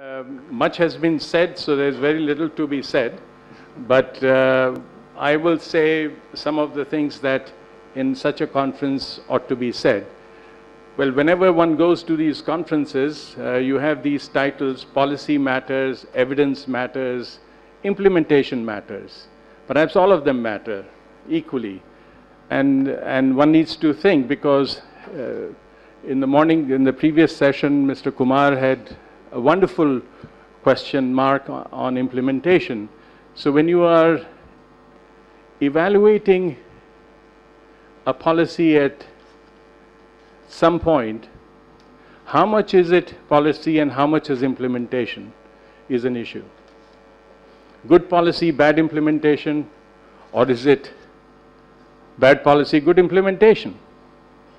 Um, much has been said, so there's very little to be said. But uh, I will say some of the things that in such a conference ought to be said. Well, whenever one goes to these conferences, uh, you have these titles policy matters, evidence matters, implementation matters. Perhaps all of them matter equally. And, and one needs to think because uh, in the morning, in the previous session, Mr. Kumar had a wonderful question mark on implementation. So when you are evaluating a policy at some point, how much is it policy and how much is implementation is an issue. Good policy, bad implementation, or is it bad policy, good implementation?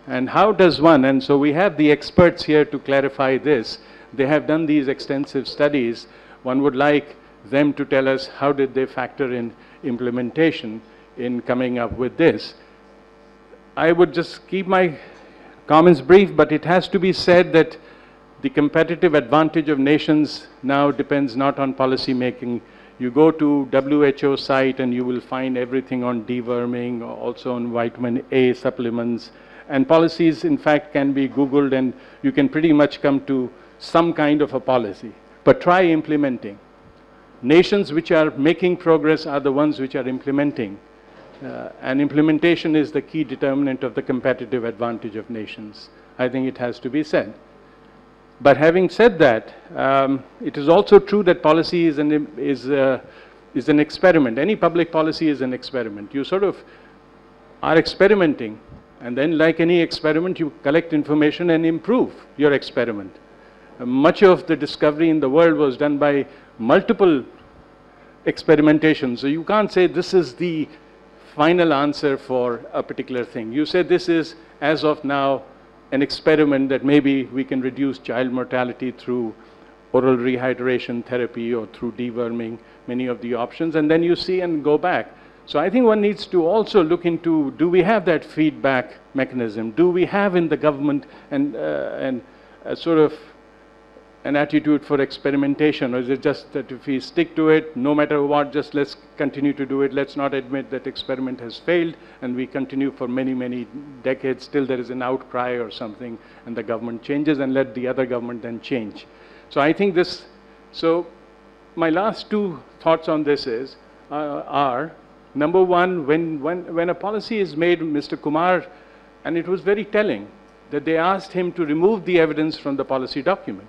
And how does one, and so we have the experts here to clarify this, they have done these extensive studies. One would like them to tell us how did they factor in implementation in coming up with this. I would just keep my comments brief, but it has to be said that the competitive advantage of nations now depends not on policy making. You go to WHO site and you will find everything on deworming, also on vitamin A supplements. And policies, in fact, can be Googled and you can pretty much come to some kind of a policy, but try implementing. Nations which are making progress are the ones which are implementing. Uh, and implementation is the key determinant of the competitive advantage of nations. I think it has to be said. But having said that, um, it is also true that policy is an, is, uh, is an experiment. Any public policy is an experiment. You sort of are experimenting, and then like any experiment, you collect information and improve your experiment much of the discovery in the world was done by multiple experimentation. So you can't say this is the final answer for a particular thing. You say this is, as of now, an experiment that maybe we can reduce child mortality through oral rehydration therapy or through deworming, many of the options, and then you see and go back. So I think one needs to also look into, do we have that feedback mechanism? Do we have in the government and, uh, and sort of an attitude for experimentation, or is it just that if we stick to it, no matter what, just let's continue to do it, let's not admit that experiment has failed, and we continue for many, many decades, till there is an outcry or something, and the government changes, and let the other government then change. So I think this, so my last two thoughts on this is, uh, are, number one, when, when, when a policy is made, Mr. Kumar, and it was very telling, that they asked him to remove the evidence from the policy document.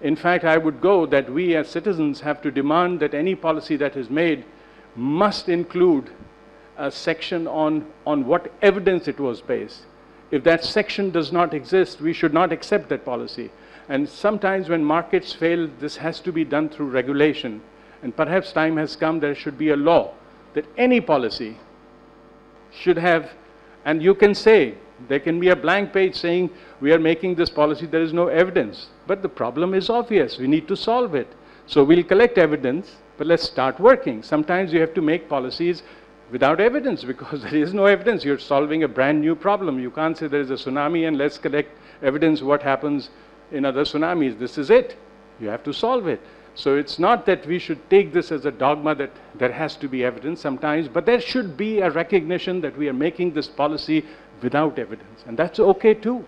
In fact, I would go that we as citizens have to demand that any policy that is made must include a section on, on what evidence it was based. If that section does not exist, we should not accept that policy. And sometimes when markets fail, this has to be done through regulation. And perhaps time has come there should be a law that any policy should have, and you can say, there can be a blank page saying, we are making this policy, there is no evidence. But the problem is obvious, we need to solve it. So we'll collect evidence, but let's start working. Sometimes you have to make policies without evidence because there is no evidence. You're solving a brand new problem. You can't say there is a tsunami and let's collect evidence what happens in other tsunamis. This is it. You have to solve it. So it's not that we should take this as a dogma that there has to be evidence sometimes, but there should be a recognition that we are making this policy without evidence. And that's okay too.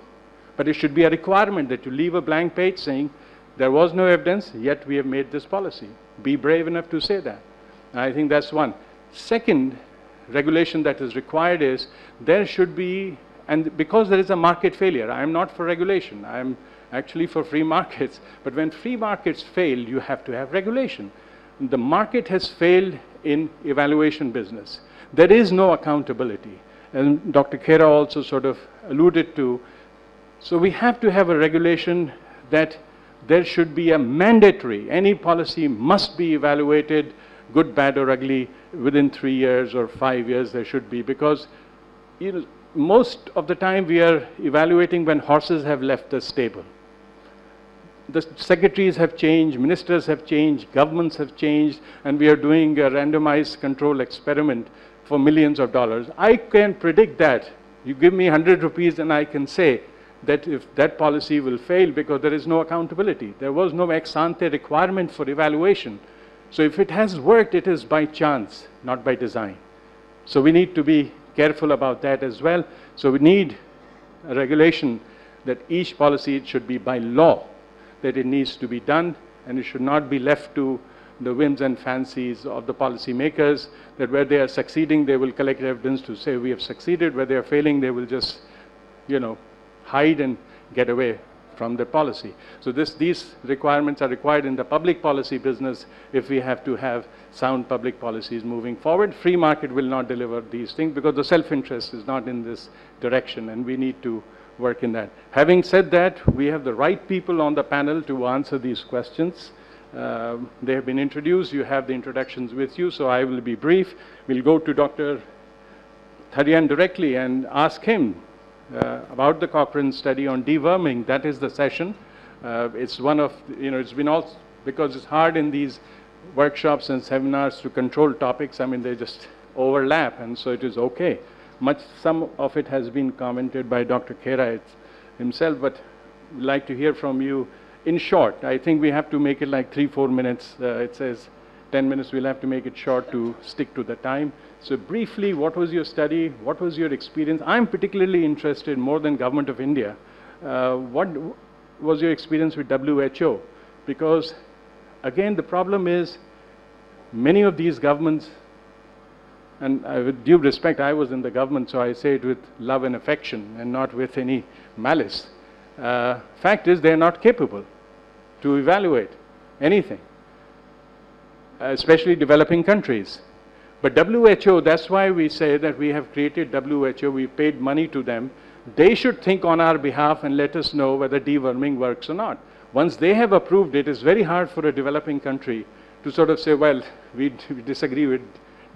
But it should be a requirement that you leave a blank page saying there was no evidence, yet we have made this policy. Be brave enough to say that. I think that's one. Second regulation that is required is there should be, and because there is a market failure, I am not for regulation. I am actually for free markets. But when free markets fail, you have to have regulation. The market has failed in evaluation business. There is no accountability and Dr. Khera also sort of alluded to. So we have to have a regulation that there should be a mandatory, any policy must be evaluated, good, bad, or ugly, within three years or five years there should be, because you know, most of the time we are evaluating when horses have left the stable. The secretaries have changed, ministers have changed, governments have changed, and we are doing a randomized control experiment for millions of dollars. I can predict that. You give me 100 rupees and I can say that if that policy will fail because there is no accountability. There was no ex ante requirement for evaluation. So if it has worked, it is by chance, not by design. So we need to be careful about that as well. So we need a regulation that each policy should be by law, that it needs to be done, and it should not be left to the whims and fancies of the policymakers, that where they are succeeding, they will collect evidence to say we have succeeded, where they are failing, they will just, you know, hide and get away from the policy. So this, these requirements are required in the public policy business if we have to have sound public policies moving forward. Free market will not deliver these things because the self-interest is not in this direction and we need to work in that. Having said that, we have the right people on the panel to answer these questions. Uh, they have been introduced. You have the introductions with you, so I will be brief. We'll go to Dr. Tharyan directly and ask him uh, about the Cochrane study on deworming. That is the session. Uh, it's one of, you know, it's been all, because it's hard in these workshops and seminars to control topics. I mean, they just overlap, and so it is okay. Much, some of it has been commented by Dr. Khera himself, but we'd like to hear from you in short. I think we have to make it like three, four minutes. Uh, it says 10 minutes. We'll have to make it short to stick to the time. So briefly, what was your study? What was your experience? I'm particularly interested more than government of India. Uh, what was your experience with WHO? Because again, the problem is many of these governments, and with due respect, I was in the government, so I say it with love and affection and not with any malice. Uh, fact is, they're not capable to evaluate anything, especially developing countries. But WHO, that's why we say that we have created WHO, we paid money to them. They should think on our behalf and let us know whether deworming works or not. Once they have approved it, it's very hard for a developing country to sort of say, well, we, we disagree with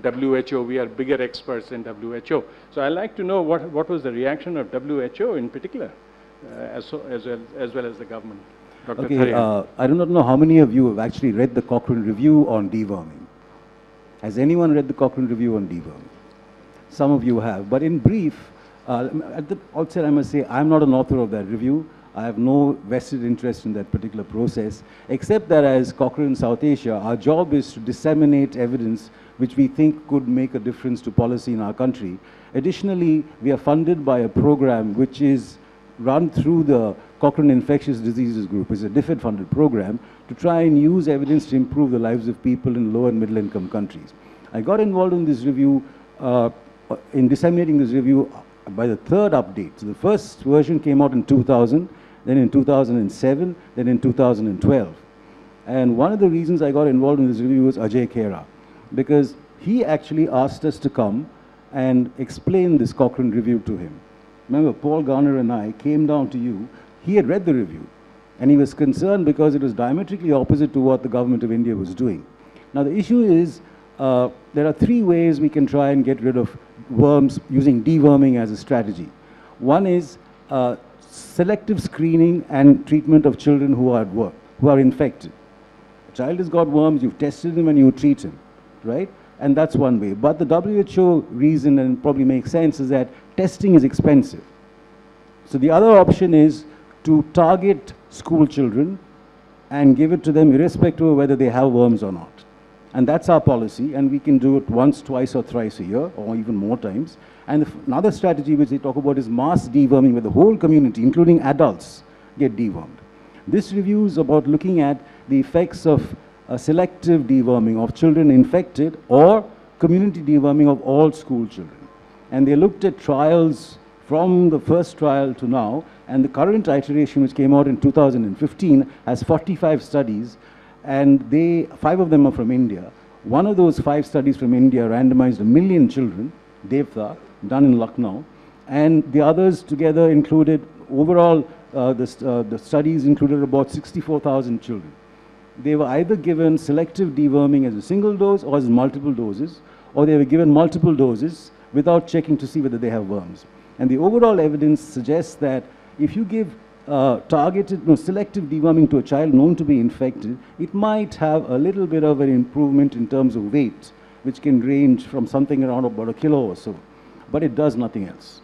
WHO, we are bigger experts than WHO. So I'd like to know what, what was the reaction of WHO in particular, as, so, as, well, as well as the government. Dr. Okay, uh, I do not know how many of you have actually read the Cochrane review on deworming. Has anyone read the Cochrane Review on deworming? Some of you have. But in brief, uh, at the outset, I must say I'm not an author of that review. I have no vested interest in that particular process, except that as Cochrane South Asia, our job is to disseminate evidence which we think could make a difference to policy in our country. Additionally, we are funded by a program which is run through the Cochrane Infectious Diseases Group. It's a DFID funded program to try and use evidence to improve the lives of people in low and middle income countries. I got involved in this review, uh, in disseminating this review by the third update. So the first version came out in 2000, then in 2007, then in 2012. And one of the reasons I got involved in this review was Ajay Khera, because he actually asked us to come and explain this Cochrane review to him. Remember, Paul Garner and I came down to you. He had read the review. And he was concerned because it was diametrically opposite to what the government of India was doing. Now, the issue is uh, there are three ways we can try and get rid of worms using deworming as a strategy. One is uh, selective screening and treatment of children who are, at work, who are infected. A child has got worms, you've tested him and you treat him, right? And that's one way. But the WHO reason, and probably makes sense, is that testing is expensive. So the other option is to target school children and give it to them irrespective of whether they have worms or not. And that's our policy, and we can do it once, twice, or thrice a year, or even more times. And another strategy which they talk about is mass deworming, where the whole community, including adults, get dewormed. This review is about looking at the effects of selective deworming of children infected or community deworming of all school children. And they looked at trials from the first trial to now, and the current iteration, which came out in 2015, has 45 studies, and they, five of them are from India. One of those five studies from India randomized a million children, Devta, done in Lucknow, and the others together included, overall, uh, the, uh, the studies included about 64,000 children. They were either given selective deworming as a single dose or as multiple doses, or they were given multiple doses without checking to see whether they have worms. And the overall evidence suggests that if you give uh, targeted, no, selective deworming to a child known to be infected, it might have a little bit of an improvement in terms of weight, which can range from something around about a kilo or so. But it does nothing else.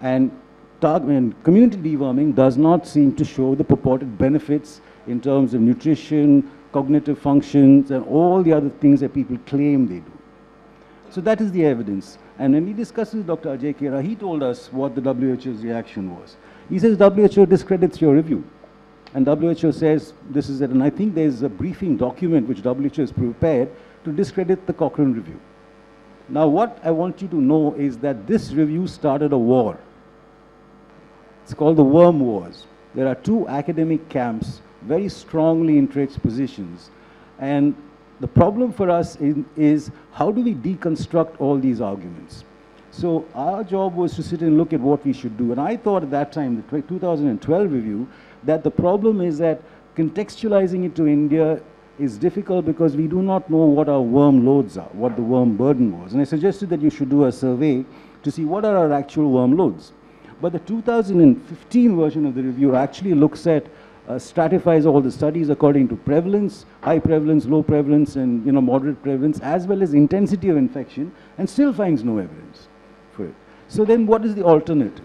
And mean, community deworming does not seem to show the purported benefits in terms of nutrition, cognitive functions, and all the other things that people claim they do. So that is the evidence. And when we discussed with Dr. Ajay Khera, he told us what the WHO's reaction was. He says WHO discredits your review. And WHO says this is it. And I think there's a briefing document which WHO has prepared to discredit the Cochrane review. Now, what I want you to know is that this review started a war. It's called the Worm Wars. There are two academic camps very strongly entrenched positions. And the problem for us in, is how do we deconstruct all these arguments? So our job was to sit and look at what we should do. And I thought at that time, the 2012 review, that the problem is that contextualizing it to India is difficult because we do not know what our worm loads are, what the worm burden was. And I suggested that you should do a survey to see what are our actual worm loads. But the 2015 version of the review actually looks at, uh, stratifies all the studies according to prevalence, high prevalence, low prevalence, and you know, moderate prevalence, as well as intensity of infection, and still finds no evidence for it. So then what is the alternative?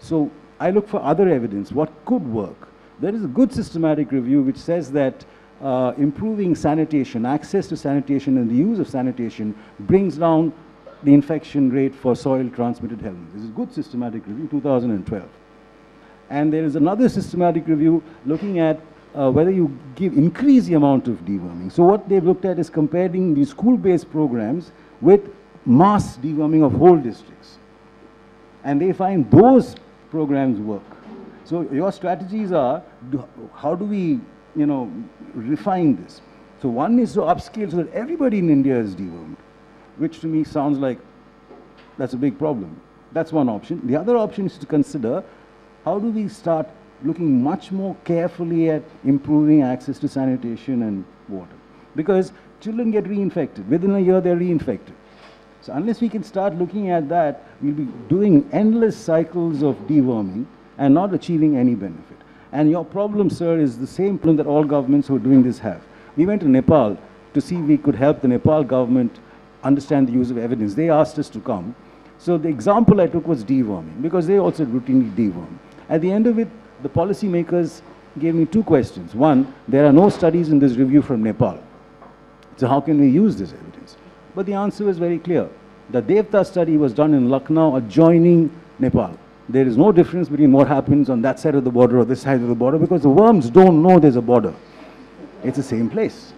So I look for other evidence, what could work. There is a good systematic review which says that uh, improving sanitation, access to sanitation and the use of sanitation brings down the infection rate for soil transmitted helminths. This is a good systematic review, 2012. And there is another systematic review looking at uh, whether you give increase the amount of deworming. So what they've looked at is comparing the school-based programs with mass deworming of whole districts. And they find those programs work. So your strategies are, do, how do we, you know, refine this? So one is to upscale so that everybody in India is dewormed, which to me sounds like that's a big problem. That's one option. The other option is to consider how do we start looking much more carefully at improving access to sanitation and water? Because children get reinfected. Within a year, they're reinfected. So unless we can start looking at that, we'll be doing endless cycles of deworming and not achieving any benefit. And your problem, sir, is the same problem that all governments who are doing this have. We went to Nepal to see if we could help the Nepal government understand the use of evidence. They asked us to come. So the example I took was deworming, because they also routinely deworm. At the end of it, the policymakers gave me two questions. One, there are no studies in this review from Nepal. So how can we use this evidence? But the answer was very clear. The Devta study was done in Lucknow adjoining Nepal. There is no difference between what happens on that side of the border or this side of the border because the worms don't know there's a border. It's the same place.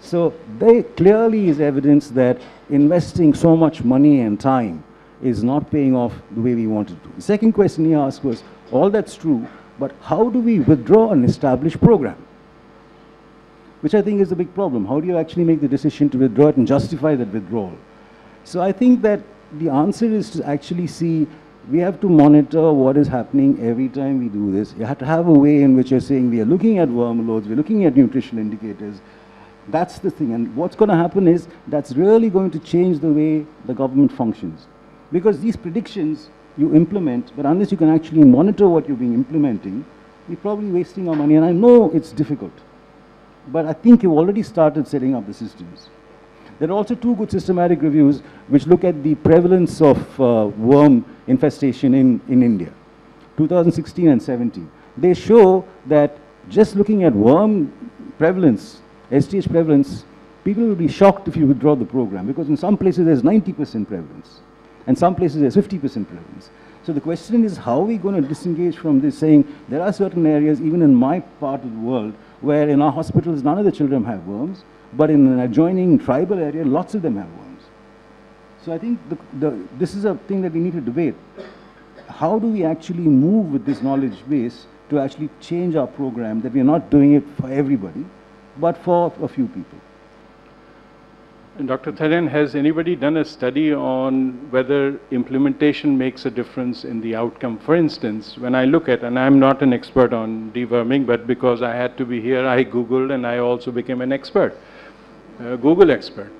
So there clearly is evidence that investing so much money and time is not paying off the way we wanted to. The second question he asked was, all that's true, but how do we withdraw an established program? Which I think is the big problem. How do you actually make the decision to withdraw it and justify that withdrawal? So I think that the answer is to actually see we have to monitor what is happening every time we do this. You have to have a way in which you're saying we are looking at worm loads, we're looking at nutritional indicators. That's the thing. And what's going to happen is that's really going to change the way the government functions. Because these predictions you implement, but unless you can actually monitor what you're being implementing, you're probably wasting our money. And I know it's difficult. But I think you've already started setting up the systems. There are also two good systematic reviews which look at the prevalence of uh, worm infestation in, in India, 2016 and 17. They show that just looking at worm prevalence, STH prevalence, people will be shocked if you withdraw the program because in some places there's 90% prevalence and some places there's 50% prevalence. So the question is how are we going to disengage from this saying there are certain areas, even in my part of the world, where in our hospitals none of the children have worms, but in an adjoining tribal area, lots of them have worms. So I think the, the, this is a thing that we need to debate. How do we actually move with this knowledge base to actually change our program that we are not doing it for everybody, but for a few people? Dr. Tharyan, has anybody done a study on whether implementation makes a difference in the outcome? For instance, when I look at, and I'm not an expert on deworming, but because I had to be here, I Googled and I also became an expert, Google expert.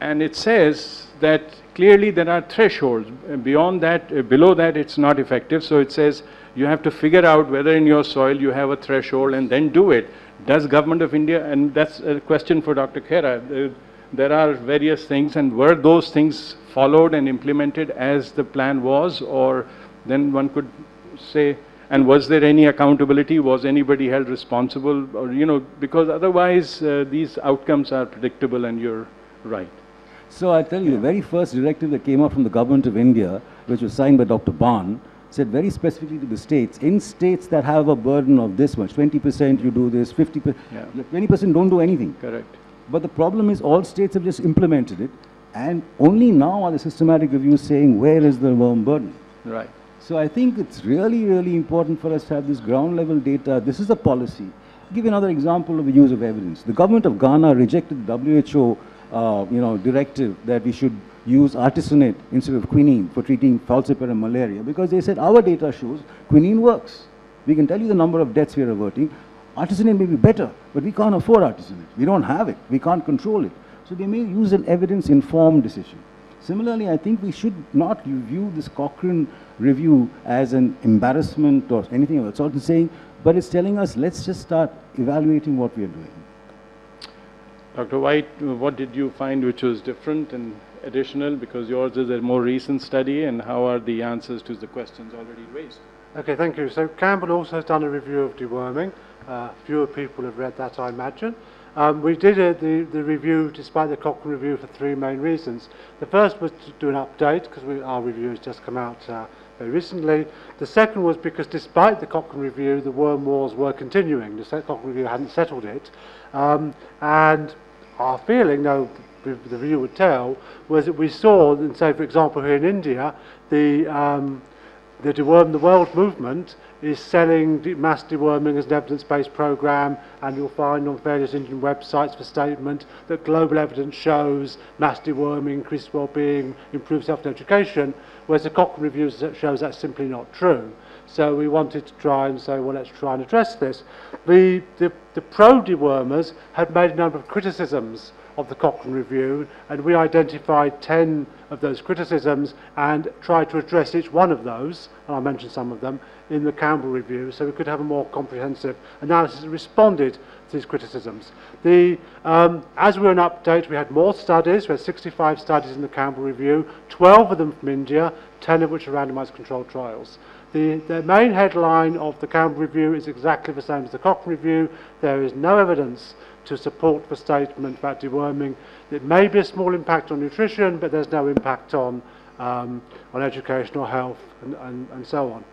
And it says that clearly there are thresholds. Beyond that, below that, it's not effective. So it says you have to figure out whether in your soil you have a threshold and then do it. Does government of India, and that's a question for Dr. Khera, uh, there are various things and were those things followed and implemented as the plan was or then one could say, and was there any accountability? Was anybody held responsible? Or, you know, because otherwise uh, these outcomes are predictable and you're right. So I tell you, the very first directive that came out from the government of India, which was signed by Dr. Ban, said very specifically to the states, in states that have a burden of this much, 20% you do this, 50%, Yeah. 20% don't do anything. Correct. But the problem is all states have just implemented it, and only now are the systematic reviews saying where is the worm burden. Right. So I think it's really, really important for us to have this ground level data. This is a policy. I'll give you another example of the use of evidence. The government of Ghana rejected the WHO, uh, you know, directive that we should use artesunate instead of quinine for treating falciparum malaria because they said our data shows quinine works. We can tell you the number of deaths we are averting. Artesunate may be better, but we can't afford artesunate. We don't have it. We can't control it. So they may use an evidence-informed decision. Similarly, I think we should not view this Cochrane review as an embarrassment or anything of that sort of saying, but it's telling us let's just start evaluating what we are doing. Dr. White, what did you find which was different and additional? Because yours is a more recent study, and how are the answers to the questions already raised? Okay, thank you. So Campbell also has done a review of deworming. Uh, fewer people have read that, I imagine. Um, we did uh, the, the review, despite the Cochrane review, for three main reasons. The first was to do an update, because our review has just come out uh, very recently. The second was because despite the Cochrane review, the worm wars were continuing. The Cochrane review hadn't settled it. Um, and our feeling, though the review would tell, was that we saw, and say for example here in India, the um, the Deworm the World movement is selling mass deworming as an evidence-based program and you'll find on various Indian websites for statement that global evidence shows mass deworming increases well-being, improves health and education, whereas the Cochrane Review shows that's simply not true. So we wanted to try and say, well, let's try and address this. The, the, the pro-dewormers had made a number of criticisms of the Cochrane Review, and we identified 10 of those criticisms and tried to address each one of those, and I'll mention some of them, in the Campbell Review, so we could have a more comprehensive analysis that responded to these criticisms. The, um, as we were an update, we had more studies, we had 65 studies in the Campbell Review, 12 of them from India, 10 of which are randomized controlled trials. The, the main headline of the Campbell Review is exactly the same as the Cochrane Review. There is no evidence to support the statement about deworming. It may be a small impact on nutrition, but there's no impact on, um, on education or health and, and, and so on.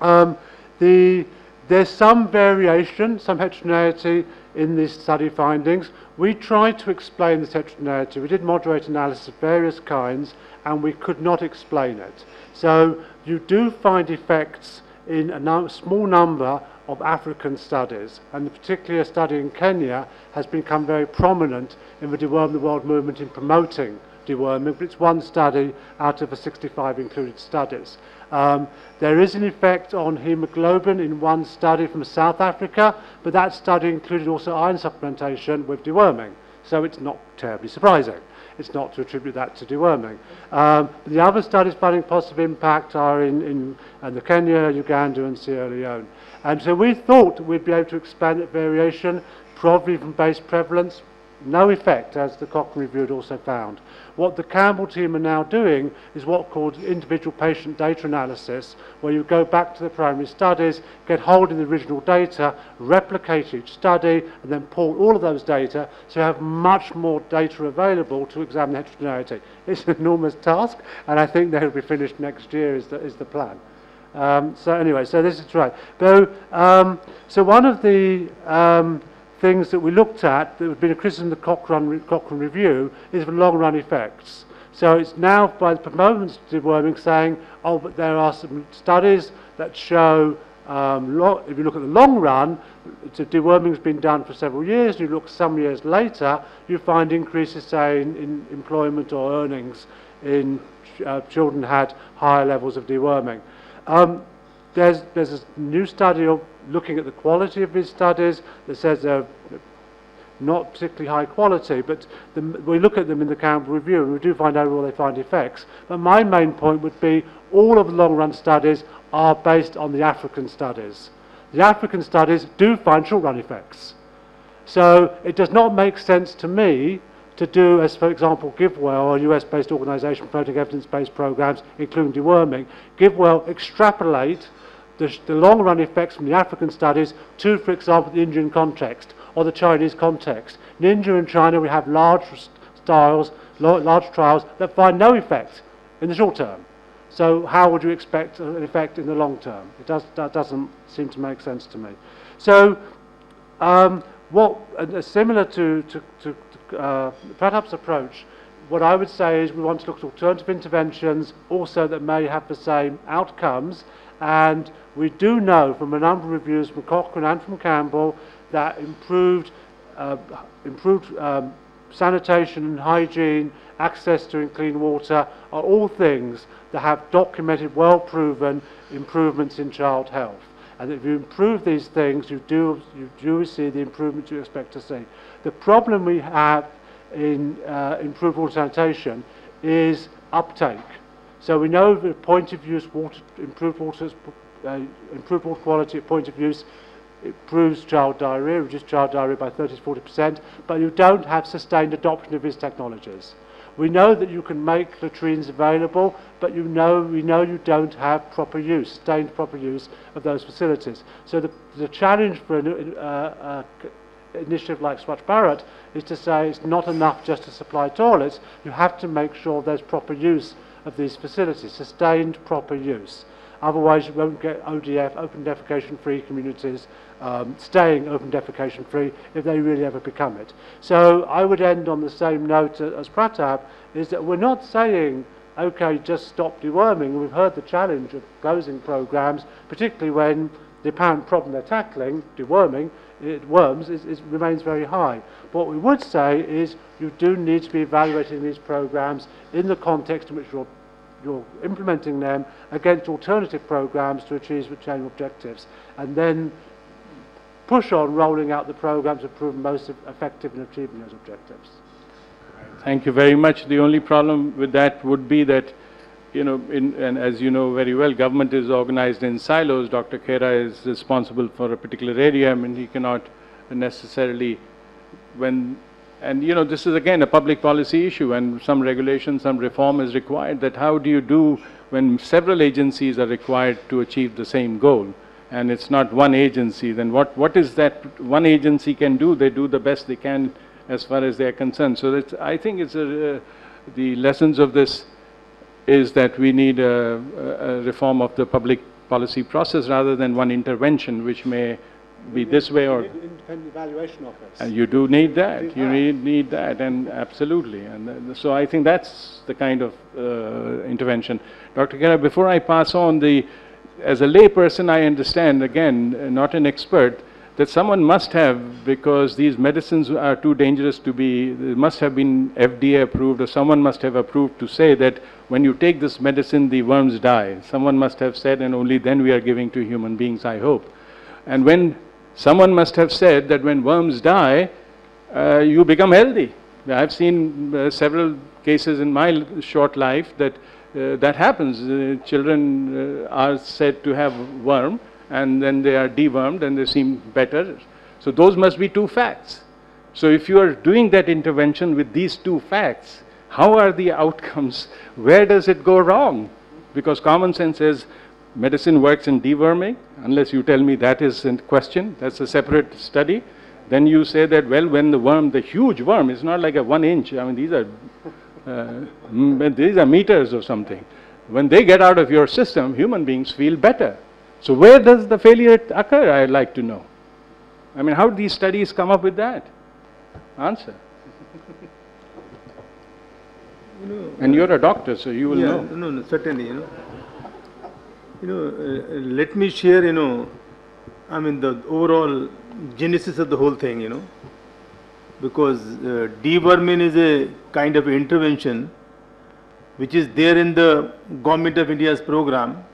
Um, the, there's some variation, some heterogeneity in these study findings. We tried to explain this heterogeneity. We did moderate analysis of various kinds, and we could not explain it. So you do find effects in a num- small number of African studies, and particularly a study in Kenya has become very prominent in the Deworm the World movement in promoting deworming, but it's one study out of the 65 included studies. Um, there is an effect on hemoglobin in one study from South Africa, but that study included also iron supplementation with deworming, so it's not terribly surprising. It's not to attribute that to deworming. Um, the other studies finding positive impact are in, in, in the Kenya, Uganda, and Sierra Leone. And so we thought we'd be able to expand that variation, probably from base prevalence, no effect, as the Cochrane review had also found. What the Campbell team are now doing is what called individual patient data analysis, where you go back to the primary studies, get hold of the original data, replicate each study, and then pull all of those data, so you have much more data available to examine heterogeneity. It's an enormous task, and I think they'll be finished next year is the, is the plan. Um, so anyway, so this is right. So, um, so one of the um, things that we looked at that had been a criticism of the Cochrane, Cochrane Review is the long-run effects. So it's now by the proponents of deworming saying, oh, but there are some studies that show, um, if you look at the long run, so deworming's been done for several years, you look some years later, you find increases, say, in, in employment or earnings in uh, children had higher levels of deworming. Um, there's, there's a new study looking at the quality of these studies that says they're not particularly high quality, but the, we look at them in the Campbell Review and we do find overall they find effects. But my main point would be all of the long run studies are based on the African studies. The African studies do find short run effects. So it does not make sense to me to do, as for example, GiveWell, a US-based organisation promoting evidence-based programs, including deworming, GiveWell extrapolate the, the long-run effects from the African studies to, for example, the Indian context or the Chinese context. In India and China, we have large styles, large trials that find no effect in the short term. So how would you expect an effect in the long term? It does, that doesn't seem to make sense to me. So um, what, uh, similar to, to to, uh, approach, what I would say is we want to look at alternative interventions also that may have the same outcomes. And we do know from a number of reviews from Cochrane and from Campbell that improved, uh, improved um, sanitation and hygiene, access to clean water are all things that have documented, well proven improvements in child health. And if you improve these things, you do, you do see the improvements you expect to see. The problem we have in uh, improved water sanitation is uptake. So we know that point of use water, improved water, uh, improved water quality at point of use improves child diarrhea, reduces child diarrhea by 30 to 40%, but you don't have sustained adoption of these technologies. We know that you can make latrines available, but you know, we know you don't have proper use, sustained proper use of those facilities. So the, the challenge for an uh, uh, initiative like Swachh Bharat is to say it's not enough just to supply toilets, you have to make sure there's proper use of these facilities, sustained proper use. Otherwise, you won't get ODF, open defecation free communities, um, staying open defecation free if they really ever become it. So I would end on the same note as Prathap, is that we're not saying, okay, just stop deworming. We've heard the challenge of closing programs, particularly when the apparent problem they're tackling, deworming, it, worms, is, is, remains very high. What we would say is you do need to be evaluating these programs in the context in which you're you're implementing them against alternative programs to achieve the same objectives, and then push on rolling out the programs that prove most effective in achieving those objectives. Thank you very much. The only problem with that would be that, you know, in, and as you know very well, government is organized in silos. Dr. Khera is responsible for a particular area, I mean, he cannot necessarily, when, and you know, this is again a public policy issue, and some regulation, some reform is required, that how do you do when several agencies are required to achieve the same goal? And it's not one agency, then what, what is that one agency can do? They do the best they can as far as they are concerned. So that's, I think it's a, uh, the lessons of this is that we need a, a reform of the public policy process rather than one intervention which may be this way or Independent evaluation office. and you do need that. You need, need that, and absolutely. And uh, so I think that's the kind of uh, intervention. Dr. Khera, before I pass on, the, as a layperson, I understand, again, uh, not an expert, that someone must have, because these medicines are too dangerous to be, must have been FDA approved, or someone must have approved to say that when you take this medicine, the worms die. Someone must have said, and only then we are giving to human beings, I hope. And when someone must have said that when worms die, uh, you become healthy. I've seen uh, several cases in my short life that uh, that happens. Uh, children uh, are said to have worm, and then they are dewormed and they seem better. So those must be two facts. So if you are doing that intervention with these two facts, how are the outcomes? Where does it go wrong? Because common sense says medicine works in deworming, unless you tell me that is in question, that's a separate study. Then you say that, well, when the worm, the huge worm, is not like a one inch, I mean, these are, uh, these are meters or something. When they get out of your system, human beings feel better. So where does the failure occur, I'd like to know. I mean, how do these studies come up with that? Answer. You know, And you're a doctor, so you will yeah, know. no, no, certainly, you know. You know, uh, uh, let me share, you know, I mean, the overall genesis of the whole thing, you know, because uh, deworming is a kind of intervention which is there in the government of India's program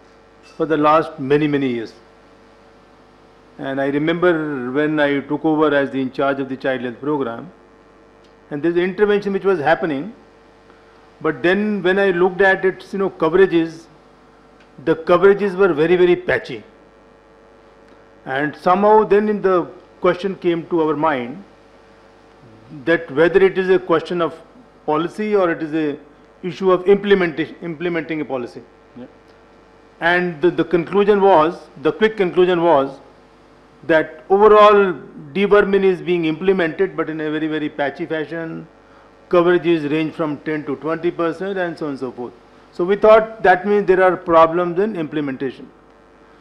for the last many, many years. And I remember when I took over as the in charge of the child health program, and there's intervention which was happening, but then when I looked at its, you know, coverages, the coverages were very, very patchy. And somehow then in the question came to our mind, that whether it is a question of policy or it is a issue of implementation, implementing a policy. And the, the conclusion was, the quick conclusion was that overall deworming is being implemented but in a very, very patchy fashion. Coverages range from 10 to 20 percent and so on and so forth. So we thought that means there are problems in implementation.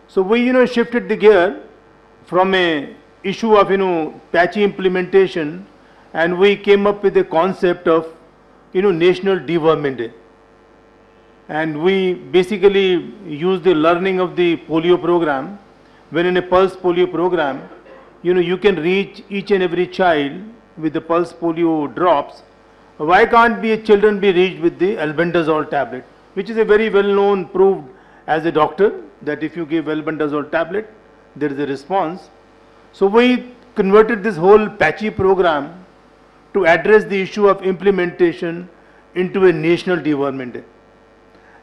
So we, you know, shifted the gear from a issue of, you know, patchy implementation and we came up with a concept of, you know, National Deworming Day. And we basically use the learning of the polio program. When in a pulse polio program, you know, you can reach each and every child with the pulse polio drops. Why can't be children be reached with the albendazole tablet, which is a very well known proved as a doctor that if you give albendazole tablet, there is a response. So we converted this whole patchy program to address the issue of implementation into a national deworming day.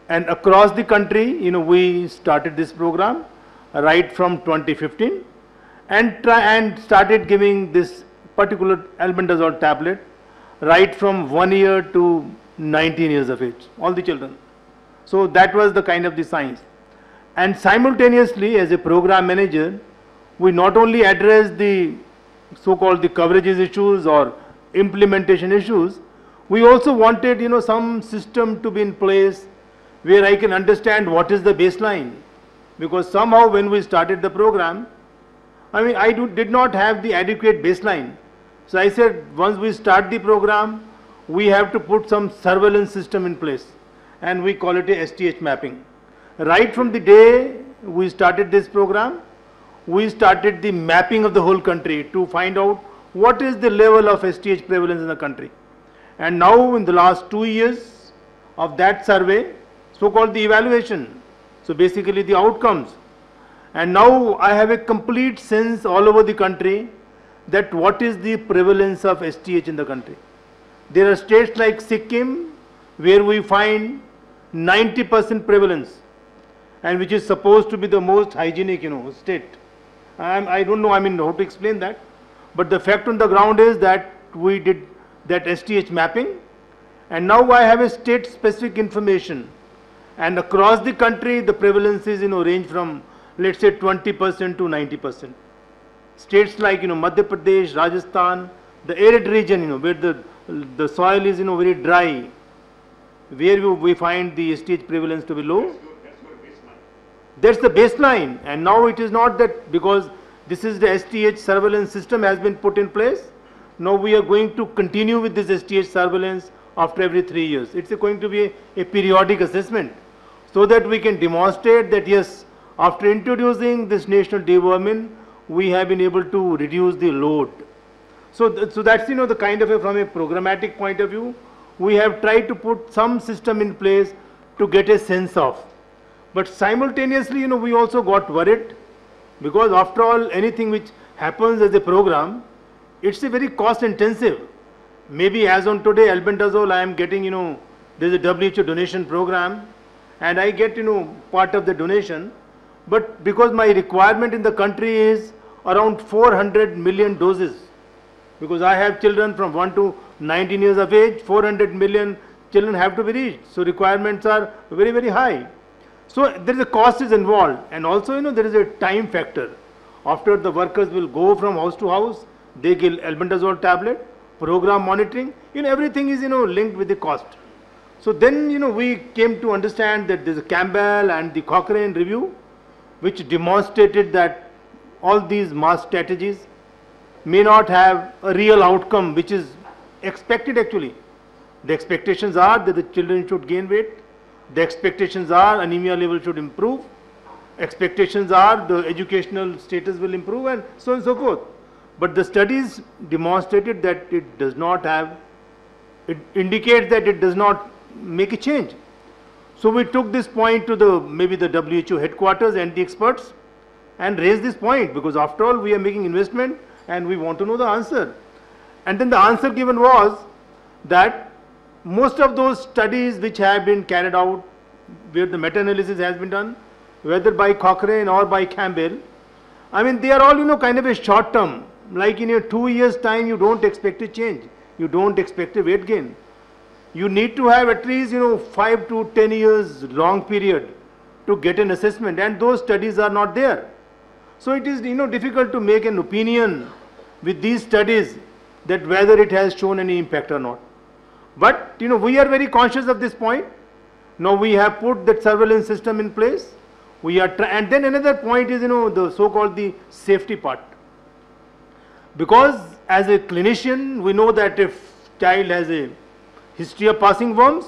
And across the country, you know, we started this program right from 2015 and try and started giving this particular albendazole tablet right from one year to 19 years of age, all the children. So that was the kind of the science. And simultaneously, as a program manager, we not only address the so-called the coverages issues or implementation issues, we also wanted, you know, some system to be in place where I can understand what is the baseline. Because somehow when we started the program, I mean, I do, did not have the adequate baseline. So I said, once we start the program, we have to put some surveillance system in place. And we call it a STH mapping. Right from the day we started this program, we started the mapping of the whole country to find out what is the level of STH prevalence in the country. And now in the last two years of that survey, so-called the evaluation, so basically the outcomes. And now I have a complete sense all over the country that what is the prevalence of STH in the country. There are states like Sikkim where we find 90% prevalence and which is supposed to be the most hygienic, you know, state. I'm, I don't know, I mean, how to explain that. But the fact on the ground is that we did that STH mapping and now I have a state specific information and across the country the prevalence is, you know, range from let's say 20% to 90%. States like, you know, Madhya Pradesh, Rajasthan, the arid region, you know, where the, the soil is, you know, very dry, where we, we find the STH prevalence to be low. That's the baseline. And now it is not that because this is the STH surveillance system has been put in place. Now we are going to continue with this STH surveillance after every three years. It's going to be a, a periodic assessment so that we can demonstrate that yes, after introducing this national deworming, we have been able to reduce the load. So, th so that's you know the kind of a, from a programmatic point of view, we have tried to put some system in place to get a sense of. But simultaneously, you know, we also got worried because after all, anything which happens as a program, it's a very cost intensive. Maybe as on today, albendazole, I am getting, you know, there's a WHO donation program and I get, you know, part of the donation. But because my requirement in the country is around 400 million doses, because I have children from 1 to 19 years of age, 400 million children have to be reached. So requirements are very, very high. So there is a cost is involved and also you know there is a time factor. After the workers will go from house to house, they give albendazole tablet, program monitoring, you know everything is you know linked with the cost. So then you know we came to understand that there is a Campbell and the Cochrane review which demonstrated that all these mass strategies may not have a real outcome which is expected actually. The expectations are that the children should gain weight, the expectations are anemia level should improve, expectations are the educational status will improve and so on and so forth. But the studies demonstrated that it does not have, it indicates that it does not make a change. So we took this point to the maybe the WHO headquarters and the experts and raised this point because after all we are making investment and we want to know the answer. And then the answer given was that most of those studies which have been carried out where the meta-analysis has been done, whether by Cochrane or by Campbell, I mean they are all you know kind of a short term, like in a two years time you don't expect a change. you don't expect a weight gain. You need to have at least, you know, 5 to 10 years long period to get an assessment and those studies are not there. So it is, you know, difficult to make an opinion with these studies that whether it has shown any impact or not. But, you know, we are very conscious of this point. Now we have put that surveillance system in place. We are, and then another point is, you know, the so-called the safety part. Because as a clinician, we know that if child has a history of passing worms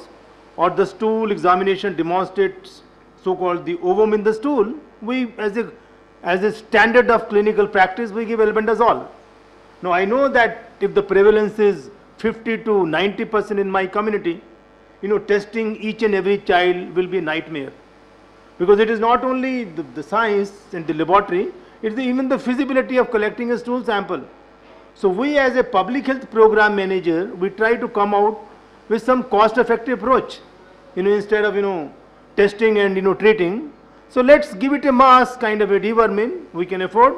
or the stool examination demonstrates so-called the ovum in the stool, we as a as a standard of clinical practice, we give albendazole. Now I know that if the prevalence is 50 to 90 percent in my community, you know, testing each and every child will be a nightmare. Because it is not only the, the science and the laboratory, it is even the feasibility of collecting a stool sample. So we as a public health program manager, we try to come out with some cost effective approach, you know, instead of, you know, testing and, you know, treating. So let's give it a mass kind of a deworming we can afford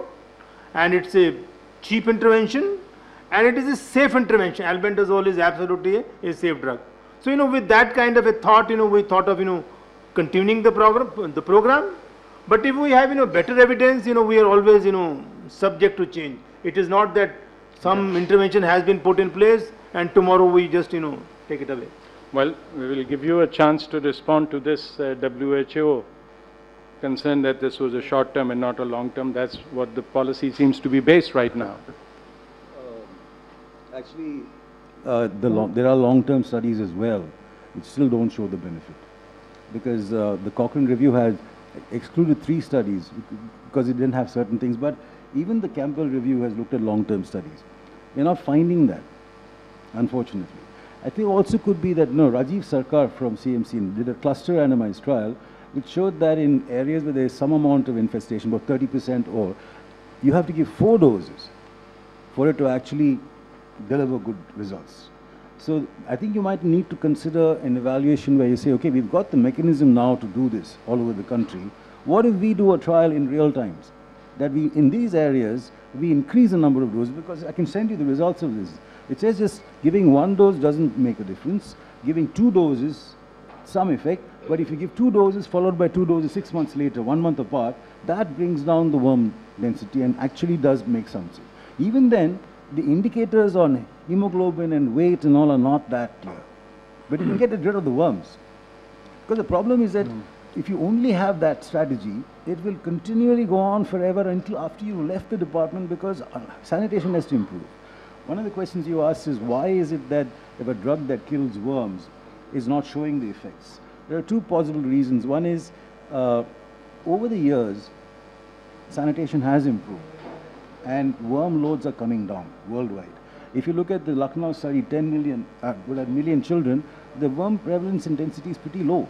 and it's a cheap intervention and it is a safe intervention. Albendazole is absolutely a, a safe drug. So, you know, with that kind of a thought, you know, we thought of, you know, continuing the program, the program. But if we have, you know, better evidence, you know, we are always, you know, subject to change. It is not that some intervention has been put in place and tomorrow we just, you know, take it away. Well, we will give you a chance to respond to this uh, WHO concern that this was a short term and not a long term. That's what the policy seems to be based right now. Actually, uh, the long, there are long-term studies as well, which still don't show the benefit. Because uh, the Cochrane review has excluded three studies because it didn't have certain things, but even the Campbell review has looked at long-term studies. We're not finding that, unfortunately. I think also could be that, no, Rajiv Sarkar from CMC did a cluster randomized trial which showed that in areas where there is some amount of infestation, about 30% or, you have to give four doses for it to actually deliver good results. So I think you might need to consider an evaluation where you say, okay, we've got the mechanism now to do this all over the country. What if we do a trial in real times? That we, in these areas, we increase the number of doses because I can send you the results of this. It says just giving one dose doesn't make a difference. Giving two doses, some effect. But if you give two doses followed by two doses six months later, one month apart, that brings down the worm density and actually does make some sense. Even then, the indicators on hemoglobin and weight and all are not that clear. But you can get rid of the worms. Because the problem is that if you only have that strategy, it will continually go on forever until after you left the department because uh, sanitation has to improve. One of the questions you asked is why is it that if a drug that kills worms is not showing the effects? There are two possible reasons. One is uh, over the years, sanitation has improved and worm loads are coming down worldwide. If you look at the Lucknow study, 10 million, uh, a million children, the worm prevalence intensity is pretty low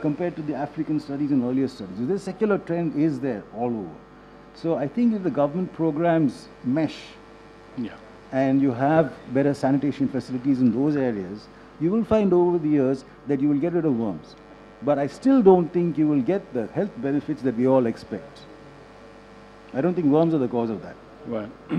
compared to the African studies and earlier studies. So this secular trend is there all over. So I think if the government programs mesh Yeah. And you have better sanitation facilities in those areas, you will find over the years that you will get rid of worms. But I still don't think you will get the health benefits that we all expect. I don't think worms are the cause of that. Well,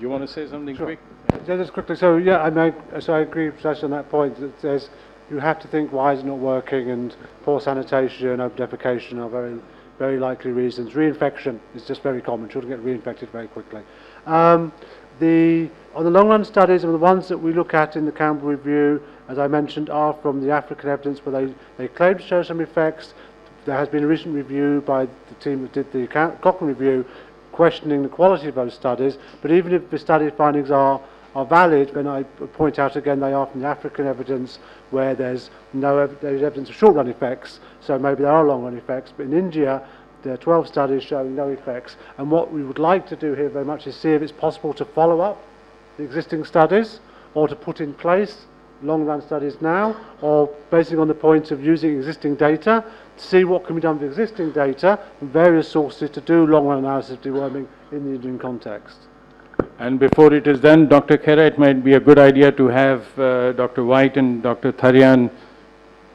you want to say something quick? Yeah, just quickly, so yeah, I mean, so I agree precisely on that point. That says you have to think why is it not working, and poor sanitation, open defecation are very, very likely reasons. Reinfection is just very common. Children get reinfected very quickly. Um, the on the long run studies, the ones that we look at in the Campbell review, as I mentioned, are from the African evidence where they, they claim to show some effects. There has been a recent review by the team that did the Cochrane review questioning the quality of those studies, but even if the study findings are, are valid, then I point out again they are from the African evidence where there's no ev- there's evidence of short run effects, so maybe there are long run effects, but in India there are 12 studies showing no effects, and what we would like to do here very much is see if it's possible to follow up the existing studies or to put in place long run studies now or basing on the point of using existing data to see what can be done with existing data from various sources to do long run analysis of deworming in the Indian context. And before it is done, Dr. Khera, it might be a good idea to have uh, Dr. White and Dr. Tharyan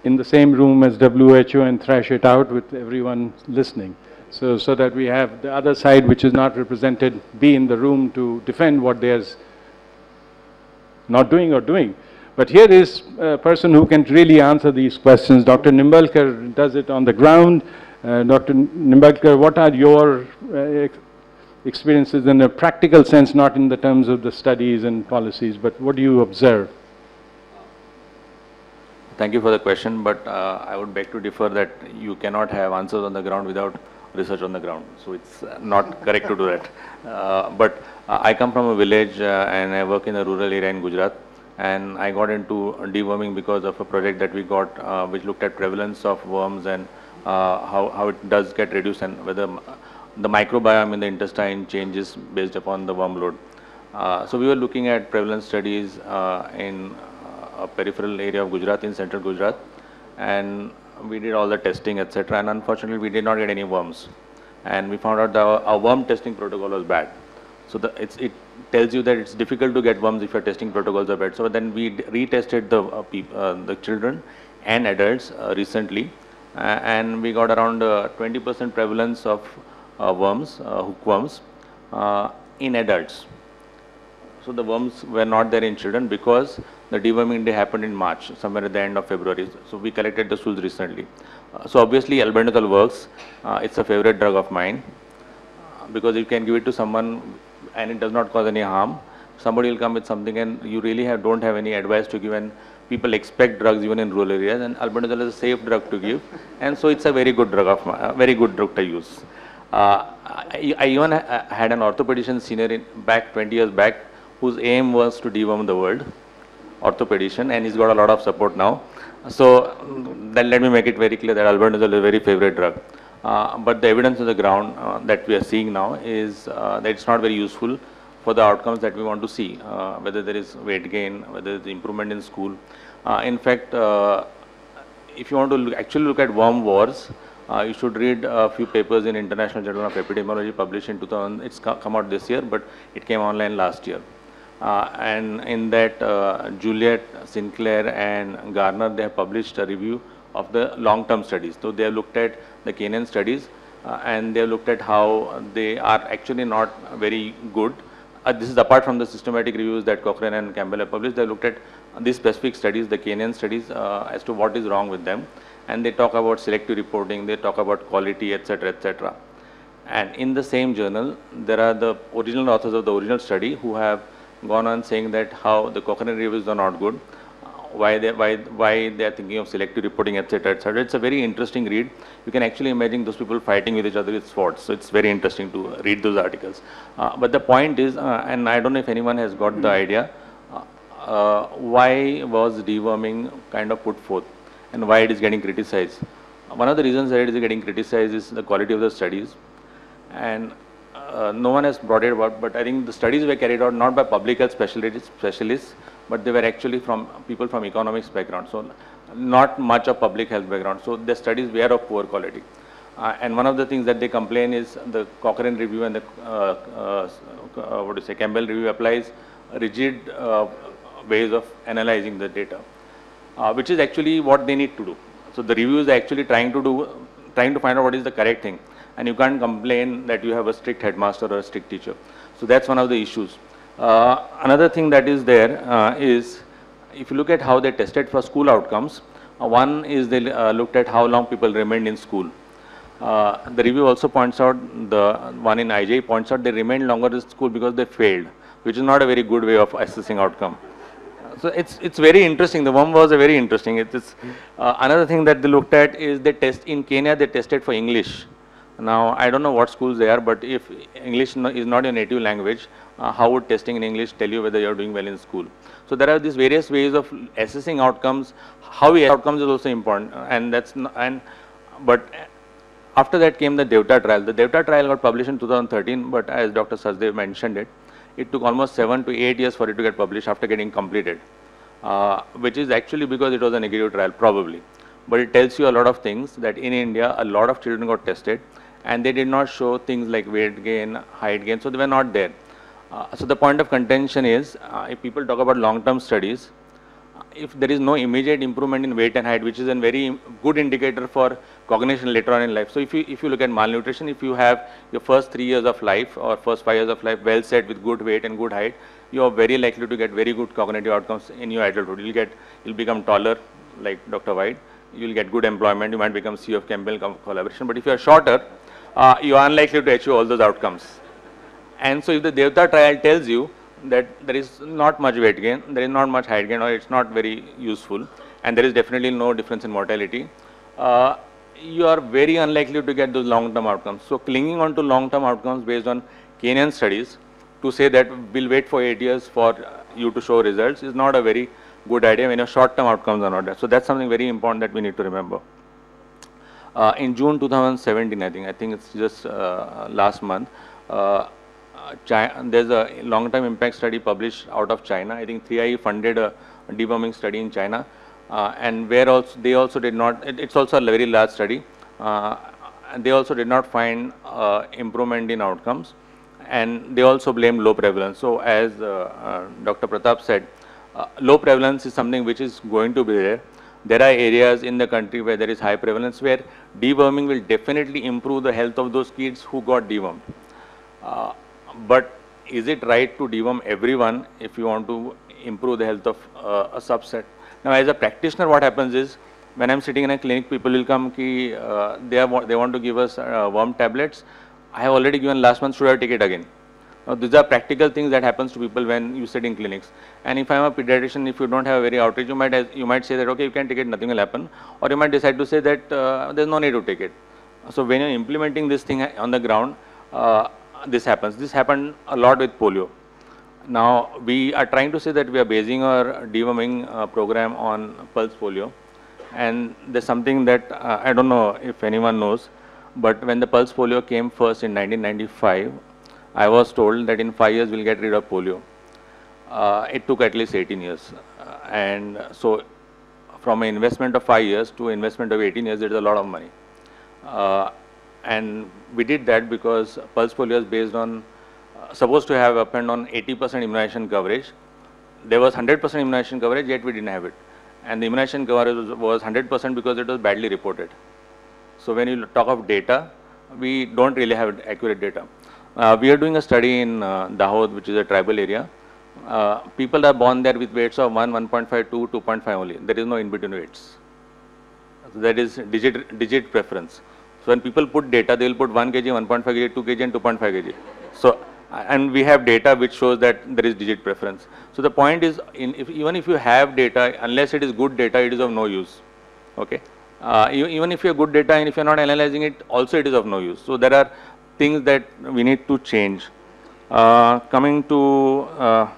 in the same room as WHO and thrash it out with everyone listening. So, so that we have the other side, which is not represented, be in the room to defend what they're not doing or doing. But here is a person who can really answer these questions. Dr. Nimbalkar does it on the ground. Uh, Dr. Nimbalkar, what are your uh, experiences in a practical sense, not in the terms of the studies and policies, but what do you observe? Thank you for the question, but uh, I would beg to differ that you cannot have answers on the ground without research on the ground. So it's uh, not correct to do that. Uh, but uh, I come from a village uh, and I work in a rural area in Gujarat. And I got into deworming because of a project that we got, uh, which looked at prevalence of worms and how, how it does get reduced and whether the microbiome in the intestine changes based upon the worm load. So we were looking at prevalence studies in peripheral area of Gujarat, in central Gujarat, and we did all the testing, etc. And unfortunately, we did not get any worms, and we found out that our, our worm testing protocol was bad. So the, it tells you that it's difficult to get worms if your testing protocols are bad. So then we retested the uh, uh, the children and adults uh, recently, uh, and we got around 20% prevalence of uh, worms, uh, hookworms, uh, in adults. So the worms were not there in children because the deworming day happened in March, somewhere at the end of February. So we collected the stools recently. Uh, so obviously albendazole works. Uh, it's a favorite drug of mine uh, because you can give it to someone and it does not cause any harm. Somebody will come with something and you really have, don't have any advice to give and people expect drugs even in rural areas and albendazole is a safe drug to give and so it's a very good drug of, mi- uh, very good drug to use. Uh, I, I even ha- had an orthopedician senior in, back 20 years back whose aim was to deworm the world, orthopedician, and he's got a lot of support now. So then let me make it very clear that albendazole is a very favorite drug. Uh, but the evidence on the ground uh, that we are seeing now is uh, that it's not very useful for the outcomes that we want to see, uh, whether there is weight gain, whether there is improvement in school. Uh, in fact, uh, if you want to look, actually look at worm wars, you should read a few papers in International Journal of Epidemiology published in 2000. It's co- come out this year, but it came online last year. Uh, and in that, uh, Juliet, Sinclair, and Garner, they have published a review of the long-term studies. So they have looked at the Kenyan studies, uh, and they have looked at how they are actually not very good. Uh, this is apart from the systematic reviews that Cochrane and Campbell have published. They have looked at these specific studies, the Kenyan studies, uh, as to what is wrong with them. And they talk about selective reporting, they talk about quality, etc., etc. And in the same journal, there are the original authors of the original study who have gone on saying that how the Cochrane reviews are not good, why they why why they are thinking of selective reporting, etc., etc. It's a very interesting read. You can actually imagine those people fighting with each other with swords. So it's very interesting to read those articles. Uh, but the point is, uh, and I don't know if anyone has got the idea, uh, uh, why was deworming kind of put forth and why it is getting criticized. One of the reasons that it is getting criticized is the quality of the studies and uh, no one has brought it about, but I think the studies were carried out not by public health specialists, but they were actually from people from economics background, so not much of public health background. So the studies were of poor quality. Uh, and one of the things that they complain is the Cochrane review and the uh, uh, uh, what do you say Campbell review applies rigid uh, ways of analyzing the data, which is actually what they need to do. So the review is actually trying to do, trying to find out what is the correct thing, and you can't complain that you have a strict headmaster or a strict teacher. So that's one of the issues. Uh, another thing that is there uh, is, if you look at how they tested for school outcomes, uh, one is they uh, looked at how long people remained in school. Uh, the review also points out, the one in IJ points out they remained longer in school because they failed, which is not a very good way of assessing outcome. So it's it's very interesting. The one was a very interesting. It is uh, another thing that they looked at is they test in Kenya. They tested for English. Now I don't know what schools they are, but if English no- is not your native language, uh, how would testing in English tell you whether you are doing well in school? So there are these various ways of assessing outcomes. How we outcomes is also important, uh, and that's and but after that came the Devta trial. The Devta trial got published in 2013, but as Dr. Sachdev mentioned it, it took almost seven to eight years for it to get published after getting completed, uh, which is actually because it was a negative trial, probably. But it tells you a lot of things that in India, a lot of children got tested and they did not show things like weight gain, height gain, so they were not there. Uh, so the point of contention is, uh, if people talk about long-term studies, if there is no immediate improvement in weight and height, which is a very good indicator for cognition later on in life. So if you, if you look at malnutrition, if you have your first three years of life or first five years of life well set with good weight and good height, you are very likely to get very good cognitive outcomes in your adulthood. You'll get, you'll become taller, like Dr. White. You'll get good employment. You might become CEO of Campbell Collaboration. But if you are shorter, uh, you are unlikely to achieve all those outcomes. And so if the Devta trial tells you that there is not much weight gain, there is not much height gain, or it's not very useful, and there is definitely no difference in mortality, uh, you are very unlikely to get those long-term outcomes. So clinging on to long-term outcomes based on Kenyan studies to say that we'll wait for eight years for you to show results is not a very good idea when your short-term outcomes are not there. So that's something very important that we need to remember. Uh, in June 2017, I think, I think it's just uh, last month, uh, there's a long-term impact study published out of China. I think 3ie funded a deworming study in China, uh, and where also they also did not. It, it's also a very large study. Uh, and they also did not find improvement in outcomes, and they also blame low prevalence. So, as Dr. Prathap said, low prevalence is something which is going to be there. There are areas in the country where there is high prevalence, where deworming will definitely improve the health of those kids who got dewormed. Uh, but is it right to deworm everyone if you want to improve the health of uh, a subset? Now, as a practitioner, what happens is when I'm sitting in a clinic, people will come ki uh, they they want to give us uh, worm tablets. I have already given last month. Should I take it again? Now, these are practical things that happens to people when you sit in clinics. And if I'm a pediatrician, if you don't have a very outreach, you might as- you might say that okay, you can take it, nothing will happen, or you might decide to say that uh, there's no need to take it. So when you're implementing this thing on the ground, uh, this happens. This happened a lot with polio. Now we are trying to say that we are basing our deworming uh, program on pulse polio, and there's something that uh, I don't know if anyone knows, but when the pulse polio came first in 1995, I was told that in five years we'll get rid of polio. Uh, it took at least 18 years, uh, and so from an investment of five years to investment of 18 years, there's a lot of money. Uh, and we did that because pulse polio is based on, uh, supposed to have happened on 80% immunization coverage. There was 100% immunization coverage, yet we didn't have it. And the immunization coverage was- was 100% because it was badly reported. So when you talk of data, we don't really have accurate data. Uh, we are doing a study in uh, Dahod, which is a tribal area. Uh, people are born there with weights of 1, 1.5, 2, 2.5 only. There is no in-between weights. So that is digit, digit preference. So when people put data, they will put 1 kg, 1.5 kg, 2 kg and 2.5 kg. So, and we have data which shows that there is digit preference. So the point is, in, if, even if you have data, unless it is good data, it is of no use. Okay. Uh, even if you have good data and if you are not analyzing it, also it is of no use. So there are things that we need to change. Uh, coming to uh,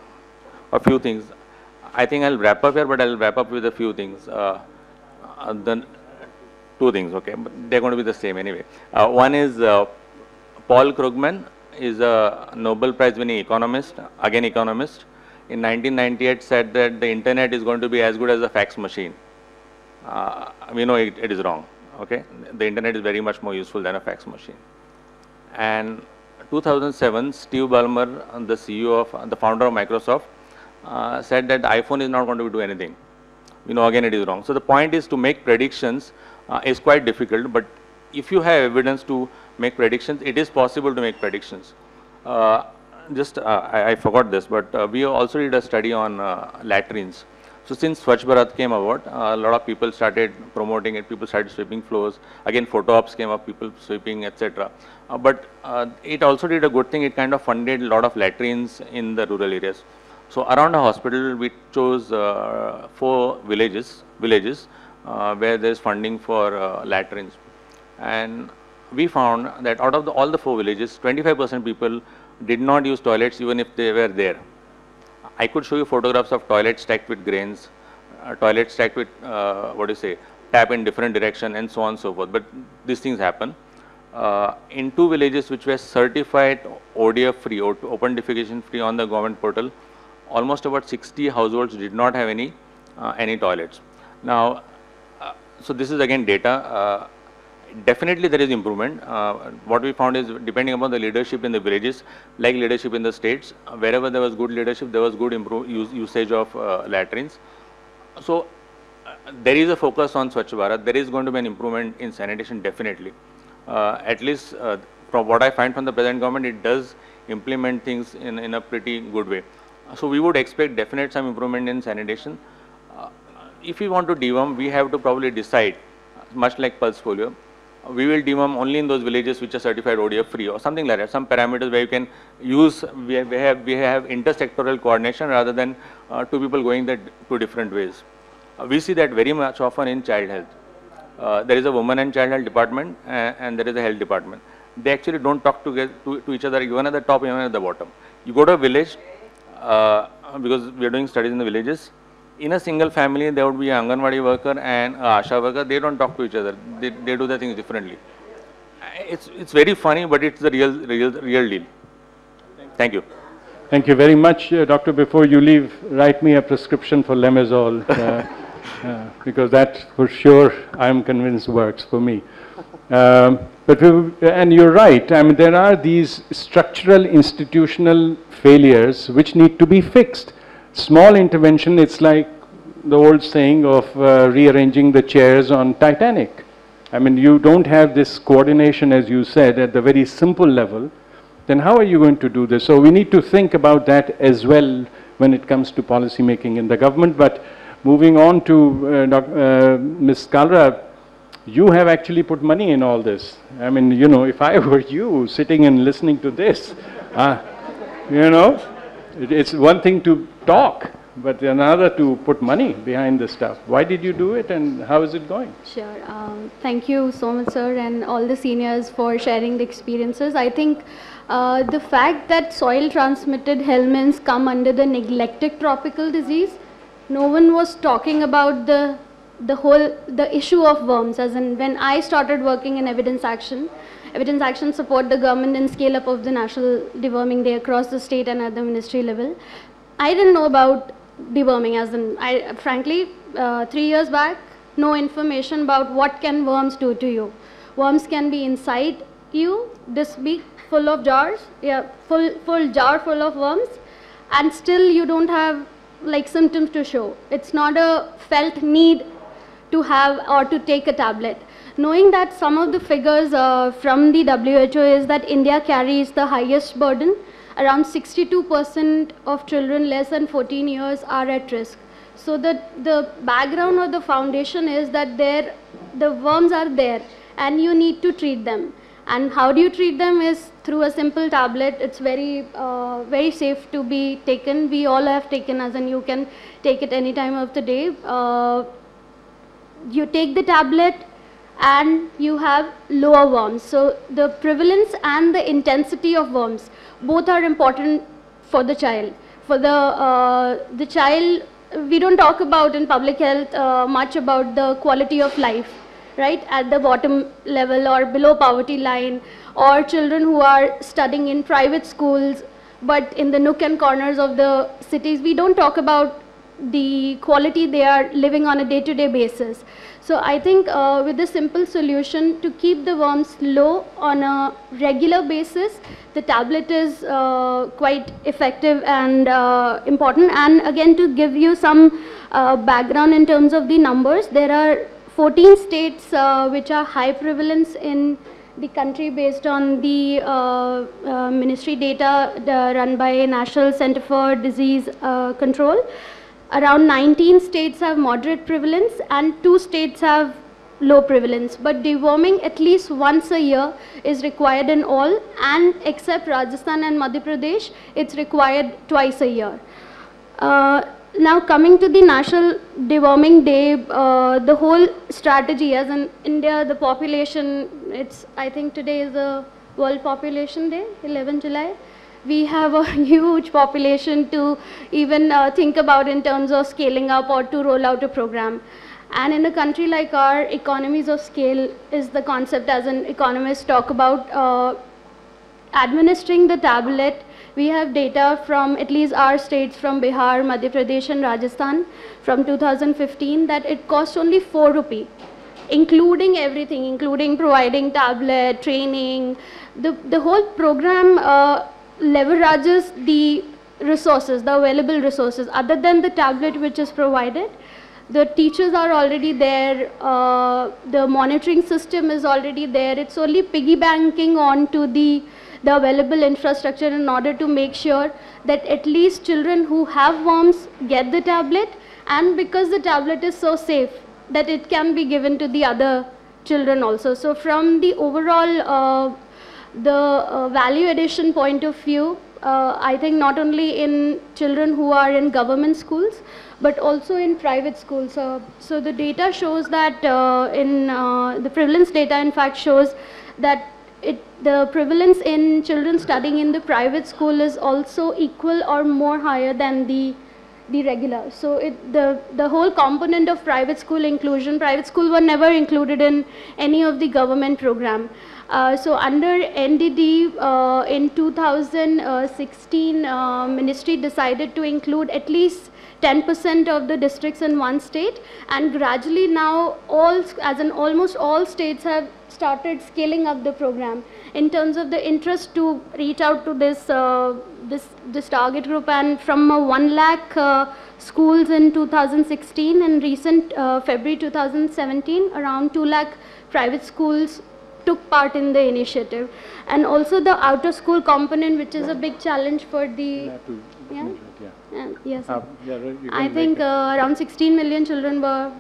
a few things. I think I'll wrap up here, but I'll wrap up with a few things. Uh, uh, then two things, okay, but they're going to be the same anyway. Uh, one is uh, Paul Krugman is a Nobel Prize winning economist, again economist. In 1998 said that the internet is going to be as good as a fax machine. We know it, it is wrong, okay. The internet is very much more useful than a fax machine. And 2007, Steve Ballmer, the CEO of, the founder of Microsoft, uh, said that iPhone is not going to do anything. You know, again, it is wrong. So the point is to make predictions uh, is quite difficult, but if you have evidence to make predictions, it is possible to make predictions. Uh, just, uh, I, I forgot this, but uh, we also did a study on uh, latrines. So since Swachh Bharat came about, a lot of people started promoting it. People started sweeping floors. Again, photo ops came up, people sweeping, etc. Uh, but uh, it also did a good thing. It kind of funded a lot of latrines in the rural areas. So around the hospital, we chose uh, four villages, villages uh, where there is funding for uh, latrines, and we found that out of the, all the four villages, 25% people did not use toilets even if they were there. I could show you photographs of toilets stacked with grains, uh, toilets stacked with what do you say, tap in different direction, and so on and so forth. But these things happen. Uh, in two villages which were certified ODF free, o- open defecation free on the government portal, almost about 60 households did not have any uh, any toilets. Now, uh, so this is again data. Uh, definitely there is improvement. Uh, what we found is depending upon the leadership in the villages, like leadership in the states, wherever there was good leadership, there was good improve, use, usage of uh, latrines. so there is a focus on Swachh Bharat. There is going to be an improvement in sanitation definitely. Uh, at least uh, from what I find from the present government, it does implement things in, in a pretty good way. So we would expect definite some improvement in sanitation. Uh, if we want to deworm, we have to probably decide, much like pulse polio, we will deworm only in those villages which are certified ODF free or something like that, some parameters where you can use, we have, we have, we have intersectoral coordination rather than uh, two people going that two different ways. Uh, we see that very much often in child health. Uh, there is a woman and child health department and, and there is a health department. They actually don't talk to, to, to each other even at the top, even at the bottom. You go to a village, uh, because we are doing studies in the villages, in a single family, there would be an Anganwadi worker and Asha worker. They don't talk to each other. They, they do the things differently. It's, it's very funny, but it's the real, real, real deal. Thank you. Thank you very much, uh, doctor. Before you leave, write me a prescription for Lemazole, uh, because that for sure I'm convinced works for me. Um, but and you're right. I mean, there are these structural institutional failures which need to be fixed. Small intervention. It's like the old saying of uh, rearranging the chairs on Titanic. I mean, you don't have this coordination, as you said, at the very simple level then how are you going to do this? So we need to think about that as well when it comes to policy making in the government. But moving on to uh, doc, uh, Ms. Kalra, you have actually put money in all this. I mean, you know, if I were you sitting and listening to this, uh, you know, it, it's one thing to talk, but another to put money behind the stuff. Why did you do it and how is it going? Sure. Um, thank you so much, sir, and all the seniors for sharing the experiences. I think uh, the fact that soil transmitted helminths come under the neglected tropical disease, no one was talking about the the whole the issue of worms as in when I started working in evidence action, evidence action support the government and scale up of the national deworming day across the state and at the ministry level. I didn't know about deworming as in I frankly uh, three years back no information about what can worms do to you. Worms can be inside you, this big full of jars, yeah, full, full jar full of worms, and still you don't have like symptoms to show. It's not a felt need to have or to take a tablet. Knowing that some of the figures uh, from the WHO is that India carries the highest burden, around 62% of children less than 14 years are at risk. So the, the background or the foundation is that there, the worms are there and you need to treat them. And how do you treat them is through a simple tablet. It's very, uh, very safe to be taken. We all have taken as and you can take it any time of the day. Uh, you take the tablet and you have lower worms. So the prevalence and the intensity of worms, both are important for the child. For the, uh, the child, we don't talk about in public health uh, much about the quality of life right, at the bottom level or below poverty line, or children who are studying in private schools, but in the nook and corners of the cities, we don't talk about the quality they are living on a day-to-day -day basis. So I think uh, with the simple solution to keep the worms low on a regular basis, the tablet is uh, quite effective and uh, important. And again, to give you some uh, background in terms of the numbers, there are 14 states uh, which are high prevalence in the country based on the uh, uh, ministry data run by National Center for Disease uh, Control. Around 19 states have moderate prevalence and two states have low prevalence. But deworming at least once a year is required in all and except Rajasthan and Madhya Pradesh, it's required twice a year. Now coming to the National Deworming Day, uh, the whole strategy as in India, the population, it's, I think today is the World Population Day, 11 July. We have a huge population to even uh, think about in terms of scaling up or to roll out a program. And in a country like our, economies of scale is the concept as an economist talk about uh, administering the tablet we have data from at least our states from Bihar, Madhya Pradesh and Rajasthan from 2015 that it costs only 4 rupee, including everything, including providing tablet, training. The, the whole program uh, leverages the resources, the available resources, other than the tablet which is provided. the teachers are already there, uh, the monitoring system is already there. It's only piggy banking onto the, the available infrastructure in order to make sure that at least children who have worms get the tablet and because the tablet is so safe that it can be given to the other children also. So from the overall uh, the uh, value addition point of view, uh, I think not only in children who are in government schools, but also in private schools. Uh, so the data shows that uh, in uh, the prevalence data in fact shows that it, the prevalence in children studying in the private school is also equal or more higher than the the regular. So it, the, the whole component of private school inclusion, private school were never included in any of the government program. Uh, so under NDD uh, in 2016, uh, ministry decided to include at least 10% of the districts in one state and gradually now all, as in almost all states have started scaling up the program. In terms of the interest to reach out to this, uh, this, this target group and from uh, 1 lakh uh, schools in 2016 and recent uh, February 2017 around 2 lakh private schools took part in the initiative. And also the outer school component which is a big challenge for the yeah, Yeah. uh, yes Uh, yeah, right, I think uh, around 16 million children were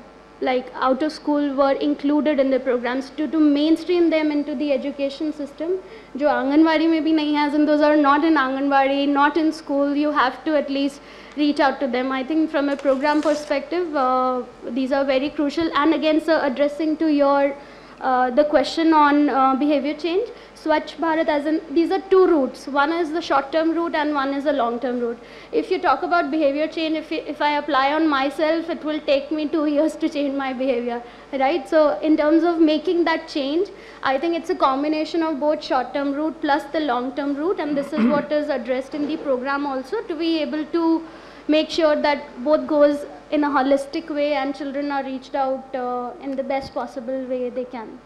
like out of school were included in the programs to, to mainstream them into the education system. Jo Anganwadi maybe nahi has and those are not in Anganwadi, not in school, you have to at least reach out to them. I think from a program perspective, uh, these are very crucial and again sir, addressing to your the question on uh, behavior change, Swachh Bharat as in, these are two routes. One is the short-term route and one is the long-term route. If you talk about behavior change, if, if I apply on myself, it will take me two years to change my behavior, right? So in terms of making that change, I think it's a combination of both short-term route plus the long-term route and this is what is addressed in the program also to be able to make sure that both goes in a holistic way and children are reached out uh, in the best possible way they can.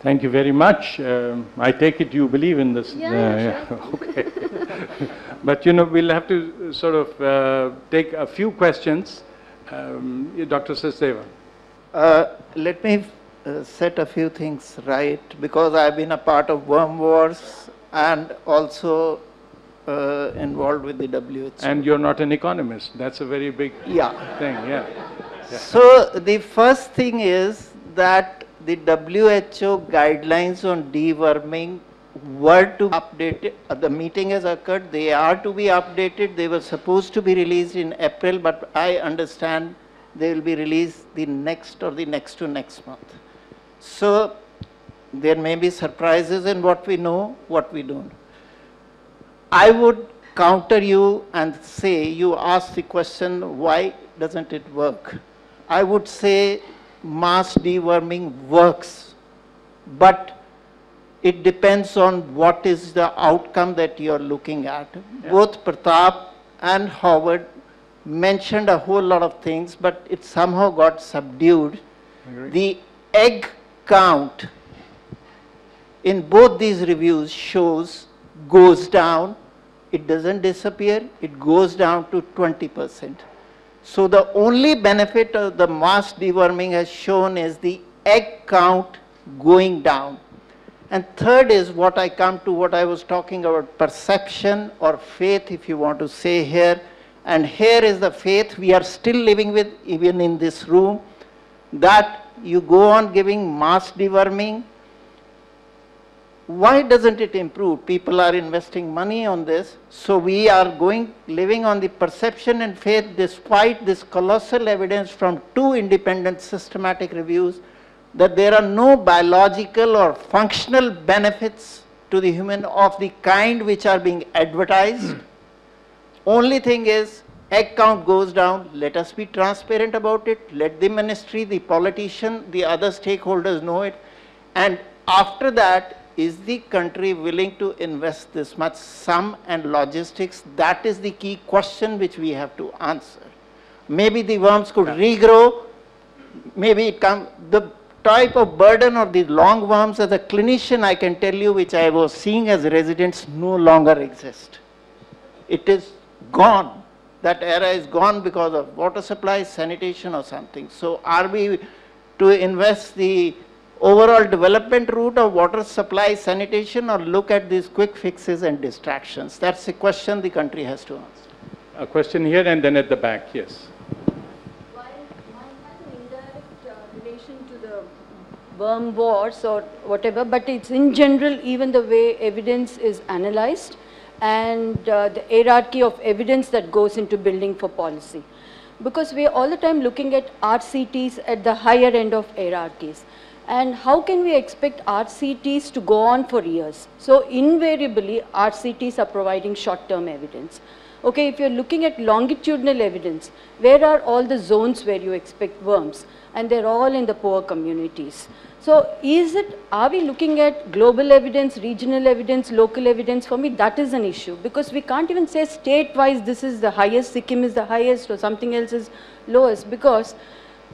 Thank you very much. Um, I take it you believe in this. Yeah, uh, yeah, okay. but you know, we'll have to sort of uh, take a few questions. Um, Dr. Sachdeva. Uh, let me uh, set a few things right because I've been a part of worm wars and also uh, involved with the WHO. And you're not an economist. That's a very big yeah. thing, yeah. So the first thing is that the WHO guidelines on deworming were to updated. Uh, the meeting has occurred. They are to be updated. They were supposed to be released in April, but I understand they will be released the next or the next to next month. So there may be surprises in what we know, what we don't. I would counter you and say, you asked the question, why doesn't it work? I would say mass deworming works, but it depends on what is the outcome that you're looking at. Both Prathap and Howard mentioned a whole lot of things, but it somehow got subdued. The egg count in both these reviews shows goes down. It doesn't disappear. It goes down to 20%. So the only benefit of the mass deworming has shown is the egg count going down. And third is what I come to what I was talking about perception or faith if you want to say here. And here is the faith we are still living with even in this room that you go on giving mass deworming. Why doesn't it improve? People are investing money on this. So we are going, living on the perception and faith despite this colossal evidence from two independent systematic reviews that there are no biological or functional benefits to the human of the kind which are being advertised. Only thing is egg count goes down. Let us be transparent about it. Let the ministry, the politician, the other stakeholders know it. And after that, is the country willing to invest this much sum and logistics? That is the key question which we have to answer. Maybe the worms could regrow. Maybe it come, the type of burden of the long worms as a clinician, I can tell you, which I was seeing as residents, no longer exist. It is gone. that era is gone because of water supply, sanitation or something. So are we to invest the overall development route of water supply, sanitation or look at these quick fixes and distractions? That's a question the country has to answer. A question here and then at the back, yes. While one has an indirect uh, relation to the worm wars or whatever, but it's in general even the way evidence is analyzed and uh, the hierarchy of evidence that goes into building for policy. Because we are all the time looking at RCTs at the higher end of hierarchies. And how can we expect RCTs to go on for years? So invariably, RCTs are providing short-term evidence. Okay, if you're looking at longitudinal evidence, where are all the zones where you expect worms? And they're all in the poor communities. So is it, are we looking at global evidence, regional evidence, local evidence? For me, that is an issue because we can't even say state-wise this is the highest, Sikkim is the highest or something else is lowest because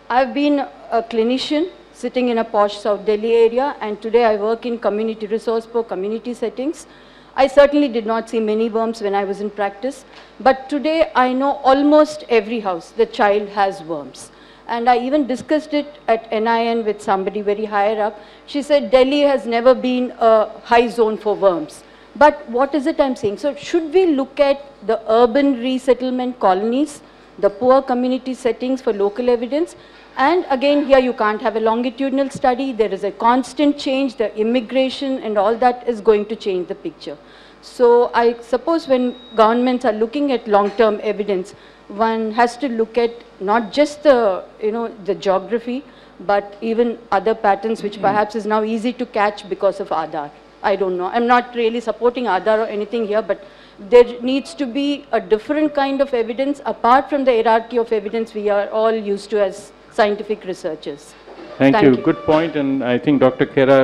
I've been a clinician sitting in a posh South Delhi area and today I work in community resource for community settings. I certainly did not see many worms when I was in practice, but today I know almost every house the child has worms. And I even discussed it at NIN with somebody very higher up. She said Delhi has never been a high zone for worms. But what is it I'm saying? So should we look at the urban resettlement colonies, the poor community settings for local evidence? And again, here you can't have a longitudinal study. There is a constant change. The immigration and all that is going to change the picture. So I suppose when governments are looking at long-term evidence, one has to look at not just the, you know, the geography, but even other patterns which perhaps is now easy to catch because of Aadhaar. I don't know. I'm not really supporting Aadhaar or anything here, but there needs to be a different kind of evidence apart from the hierarchy of evidence we are all used to as scientific researchers. Thank, Thank you. you. Good point, and I think Dr. Khera,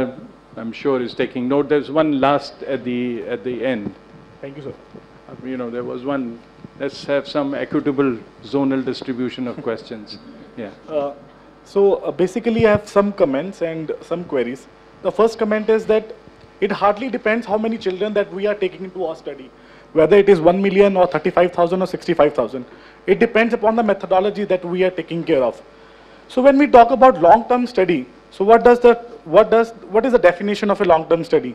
I'm sure, is taking note. There's one last at the, at the end. Thank you, sir. Uh, You know, there was one, let's have some equitable zonal distribution of questions. Yeah. Uh, So uh, basically, I have some comments and some queries. The first comment is that it hardly depends how many children that we are taking into our study, whether it is 1 million or 35,000 or 65,000. It depends upon the methodology that we are taking care of. So when we talk about long-term study, so what does the, what does, what is the definition of a long-term study?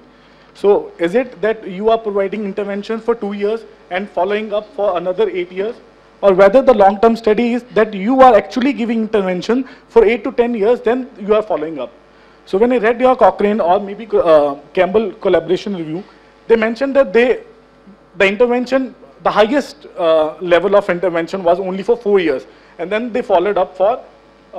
So is it that you are providing intervention for two years and following up for another eight years? Or whether the long-term study is that you are actually giving intervention for eight to 10 years, then you are following up. So when I read your Cochrane or maybe uh, Campbell collaboration review, they mentioned that they, the intervention, the highest uh, level of intervention was only for four years. And then they followed up for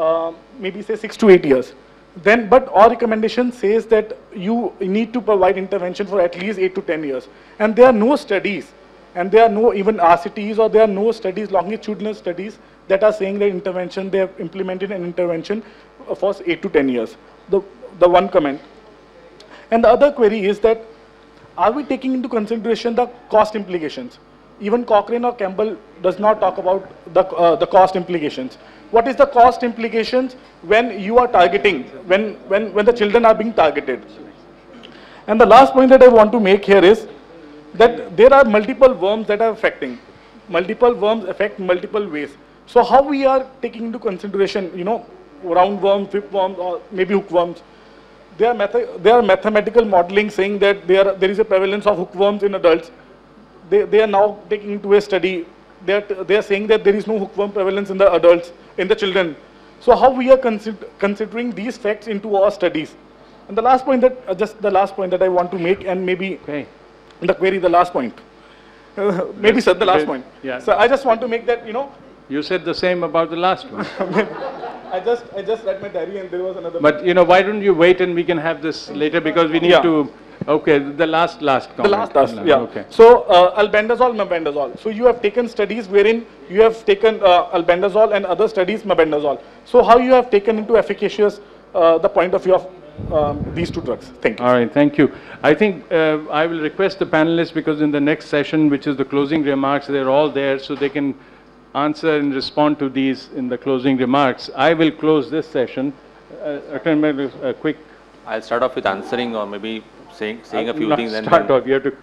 uh, maybe say six to eight years. Then, but our recommendation says that you need to provide intervention for at least eight to 10 years. And there are no studies, and there are no even RCTs or there are no studies, longitudinal studies that are saying that intervention, they have implemented an intervention for eight to 10 years. The, the one comment. And the other query is that are we taking into consideration the cost implications? Even Cochrane or Campbell does not talk about the, uh, the cost implications. What is the cost implications when you are targeting, when, when, when the children are being targeted? And the last point that I want to make here is that there are multiple worms that are affecting. Multiple worms affect multiple ways. So how we are taking into consideration, you know, roundworm, whipworm, or maybe hookworms, there are, are mathematical modeling saying that there, there is a prevalence of hookworms in adults. They, they are now taking into a study. They are, they are saying that there is no hookworm prevalence in the adults, in the children. So how we are consider, considering these facts into our studies. And the last point that, uh, just the last point that I want to make and maybe Okay. the query, the last point. Uh, maybe sir, the last point. Yeah. So I just want to make that, you know, You said the same about the last one. I just, I just read my diary and there was another. But, you know, why don't you wait and we can have this later because we need Yeah. to, okay, the last, last comment. The last, last, yeah. Okay. So, uh, albendazole, mebendazole. So you have taken studies wherein you have taken uh, albendazole and other studies mebendazole. So how you have taken into efficacious uh, the point of view of um, these two drugs? Thank you. All right, thank you. I think uh, I will request the panelists, because in the next session, which is the closing remarks, they're all there, so they can answer and respond to these in the closing remarks. I will close this session. Uh, Dr. A quick. I'll start off with answering or maybe saying, saying a few things and Start off, you have to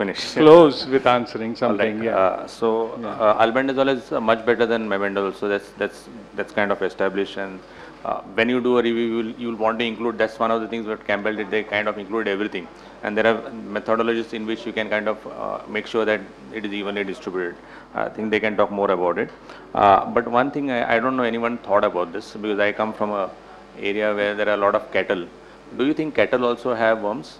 finish. close with answering something, right, yeah. uh, So, uh, albendazole is uh, much better than mebendazole, so that's, that's, that's kind of established and uh, when you do a review, you will, you will want to include, that's one of the things that Campbell did, they kind of include everything. And there are methodologies in which you can kind of uh, make sure that it is evenly distributed. I think they can talk more about it. Uh, But one thing, I, I don't know anyone thought about this, because I come from a area where there are a lot of cattle. Do you think cattle also have worms?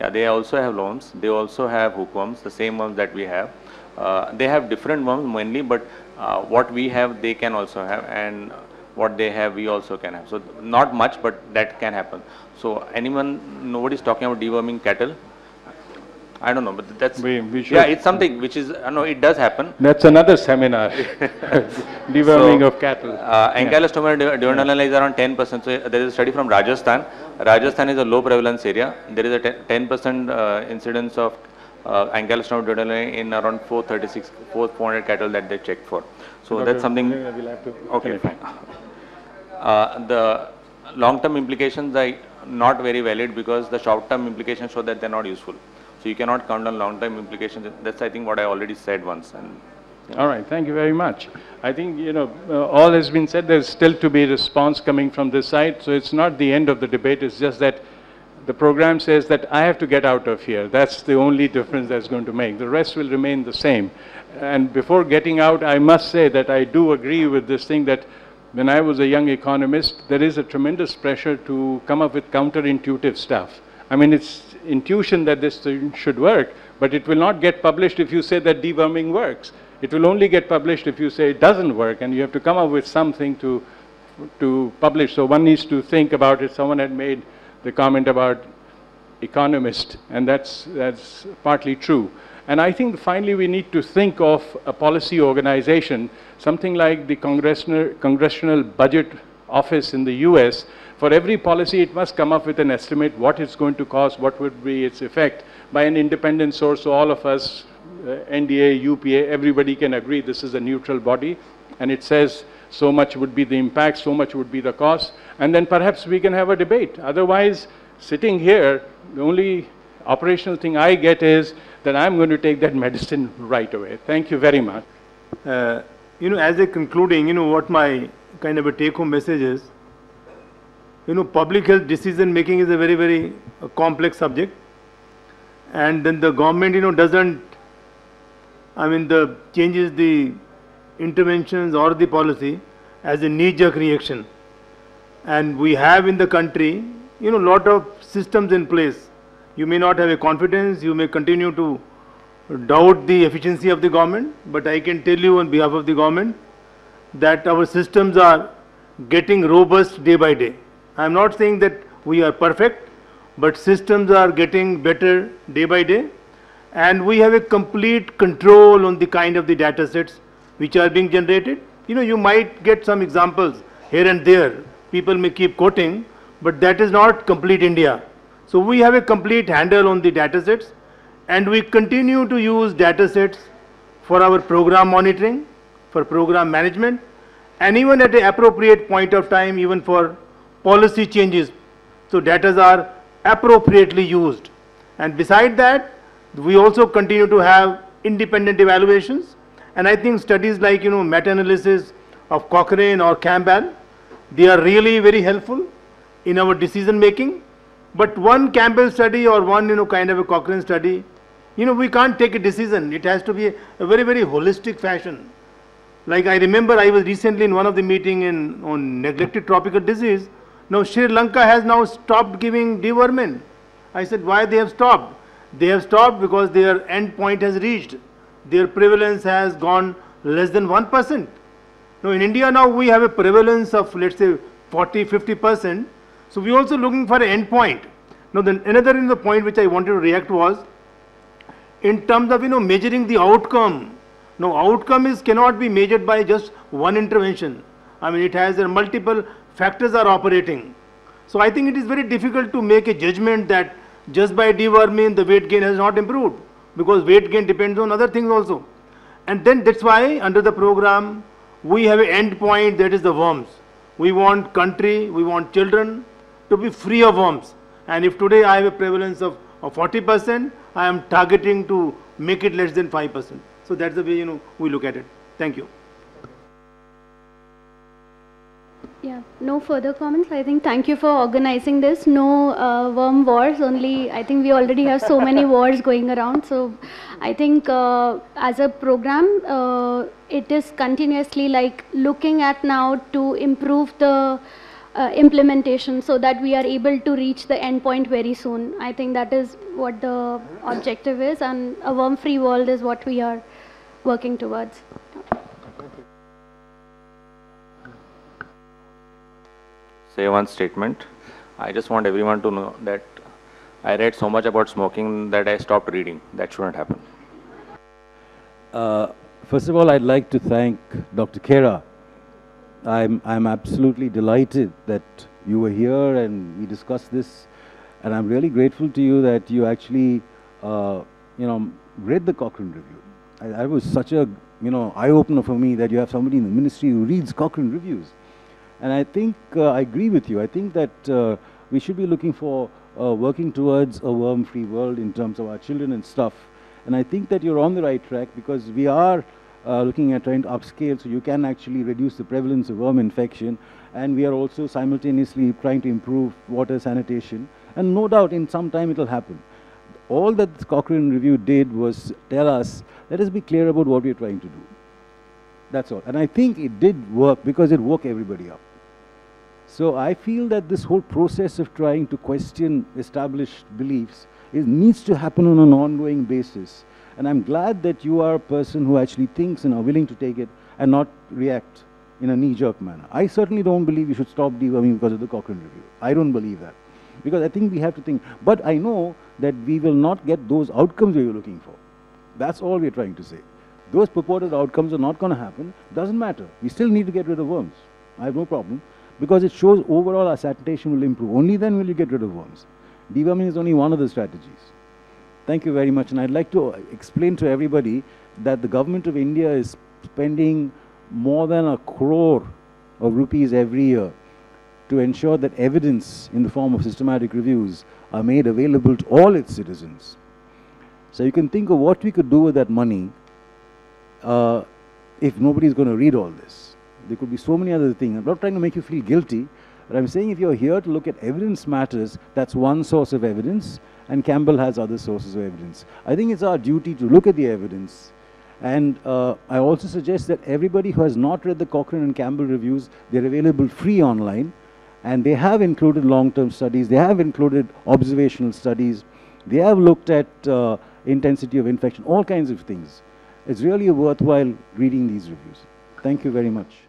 Yeah, they also have worms. They also have hookworms, the same worms that we have. Uh, they have different worms mainly, but uh, what we have, they can also have, and what they have, we also can have. So not much, but that can happen. So anyone, nobody's talking about deworming cattle. I don't know, but that's We- we yeah, it's something which is no, it does happen. That's another seminar, deworming So, of cattle. Uh, Ancylostoma duodenale is around 10%. So uh, there is a study from Rajasthan. Rajasthan is a low prevalence area. There is a 10% uh, incidence of uh, Ancylostoma duodenale in around 436, 400 cattle that they checked for. So that's something. We'll have to Okay, fine. Uh, the long-term implications are not very valid because the short-term implications show that they're not useful. So you cannot count on long-term implications. That's I think what I already said once. And All right, thank you very much. I think, you know, uh, all has been said, there's still to be response coming from this side, so it's not the end of the debate, it's just that the program says that I have to get out of here. That's the only difference that's going to make. The rest will remain the same. And before getting out, I must say that I do agree with this thing that when I was a young economist, there is a tremendous pressure to come up with counterintuitive stuff. I mean, it's intuition that this should work, but it will not get published if you say that deworming works. It will only get published if you say it doesn't work, and you have to come up with something to, to publish. So one needs to think about it. Someone had made the comment about economist, and that's, that's partly true. And I think finally we need to think of a policy organization, something like the Congressional, Congressional Budget Office in the US. For every policy, it must come up with an estimate, what it's going to cost, what would be its effect, by an independent source, so all of us, uh, NDA, UPA, everybody can agree this is a neutral body, and it says so much would be the impact, so much would be the cost, and then perhaps we can have a debate. Otherwise, sitting here, the only operational thing I get is that I'm going to take that medicine right away. Thank you very much. Uh, you know, as a concluding, you know, what my kind of a take-home message is, you know, public health decision making is a very, very uh, complex subject. And then the government, you know, doesn't, I mean, the changes the interventions or the policy as a knee-jerk reaction. And we have in the country, you know, lot of systems in place. You may not have a confidence, you may continue to doubt the efficiency of the government, but I can tell you on behalf of the government that our systems are getting robust day by day. I am not saying that we are perfect, but systems are getting better day by day and we have a complete control on the kind of the data sets which are being generated. You know, you might get some examples here and there, people may keep quoting, but that is not complete India. So we have a complete handle on the data sets and we continue to use data sets for our program monitoring, for program management and even at the appropriate point of time even for policy changes. So data are appropriately used. And beside that, we also continue to have independent evaluations. And I think studies like, you know, meta-analysis of Cochrane or Campbell, they are really very helpful in our decision making. But one Campbell study or one, you know, kind of a Cochrane study, you know, we can't take a decision. It has to be a, very, very holistic fashion. Like I remember I was recently in one of the meeting in, on neglected tropical disease. Now Sri Lanka has now stopped giving deworming. I said, why they have stopped? They have stopped because their end point has reached. Their prevalence has gone less than 1%. Now in India now we have a prevalence of let's say 40, 50%. So we also looking for an end point. Now then another in the point which I wanted to react was in terms of you know measuring the outcome. Now outcome is cannot be measured by just one intervention. I mean it has a multiple factors are operating. So I think it is very difficult to make a judgment that just by deworming the weight gain has not improved because weight gain depends on other things also. And then that's why under the program we have an end point that is the worms. We want country, we want children to be free of worms. And if today I have a prevalence of or 40%, I am targeting to make it less than 5%. So that's the way, you know, we look at it. Thank you. Yeah, no further comments. I think thank you for organizing this. No uh, worm wars, only I think we already have so many wars going around. So I think uh, as a program, uh, it is continuously like looking at now to improve the uh, implementation so that we are able to reach the endpoint very soon. I think that is what the objective is and a worm-free world is what we are working towards. Say one statement. I just want everyone to know that I read so much about smoking that I stopped reading. That shouldn't happen. Uh, first of all, I'd like to thank Dr. Khera. I'm, I'm absolutely delighted that you were here and we discussed this. And I'm really grateful to you that you actually, uh, you know, read the Cochrane review. I, that was such a, you know, eye-opener for me that you have somebody in the ministry who reads Cochrane reviews. And I think uh, I agree with you. I think that uh, we should be looking for uh, working towards a worm-free world in terms of our children and stuff. And I think that you're on the right track because we are uh, looking at trying to upscale so you can actually reduce the prevalence of worm infection. And we are also simultaneously trying to improve water sanitation. And no doubt in some time it will happen. All that the Cochrane review did was tell us, let us be clear about what we're trying to do. That's all. And I think it did work because it woke everybody up. So I feel that this whole process of trying to question established beliefs needs to happen on an ongoing basis. And I'm glad that you are a person who actually thinks and are willing to take it and not react in a knee-jerk manner. I certainly don't believe you should stop deworming because of the Cochrane review. I don't believe that. Because I think we have to think. But I know that we will not get those outcomes we were looking for. That's all we're trying to say. Those purported outcomes are not going to happen. Doesn't matter. We still need to get rid of worms. I have no problem because it shows overall our sanitation will improve. Only then will you get rid of worms. Deworming is only one of the strategies. Thank you very much. And I'd like to explain to everybody that the government of India is spending more than a crore of rupees every year to ensure that evidence in the form of systematic reviews are made available to all its citizens. So you can think of what we could do with that money uh, if nobody is going to read all this. There could be so many other things. I'm not trying to make you feel guilty, but I'm saying if you're here to look at evidence matters, that's one source of evidence, and Campbell has other sources of evidence. I think it's our duty to look at the evidence. And uh, I also suggest that everybody who has not read the Cochrane and Campbell reviews, they're available free online. And they have included long-term studies. They have included observational studies. They have looked at uh, intensity of infection, all kinds of things. It's really worthwhile reading these reviews. Thank you very much.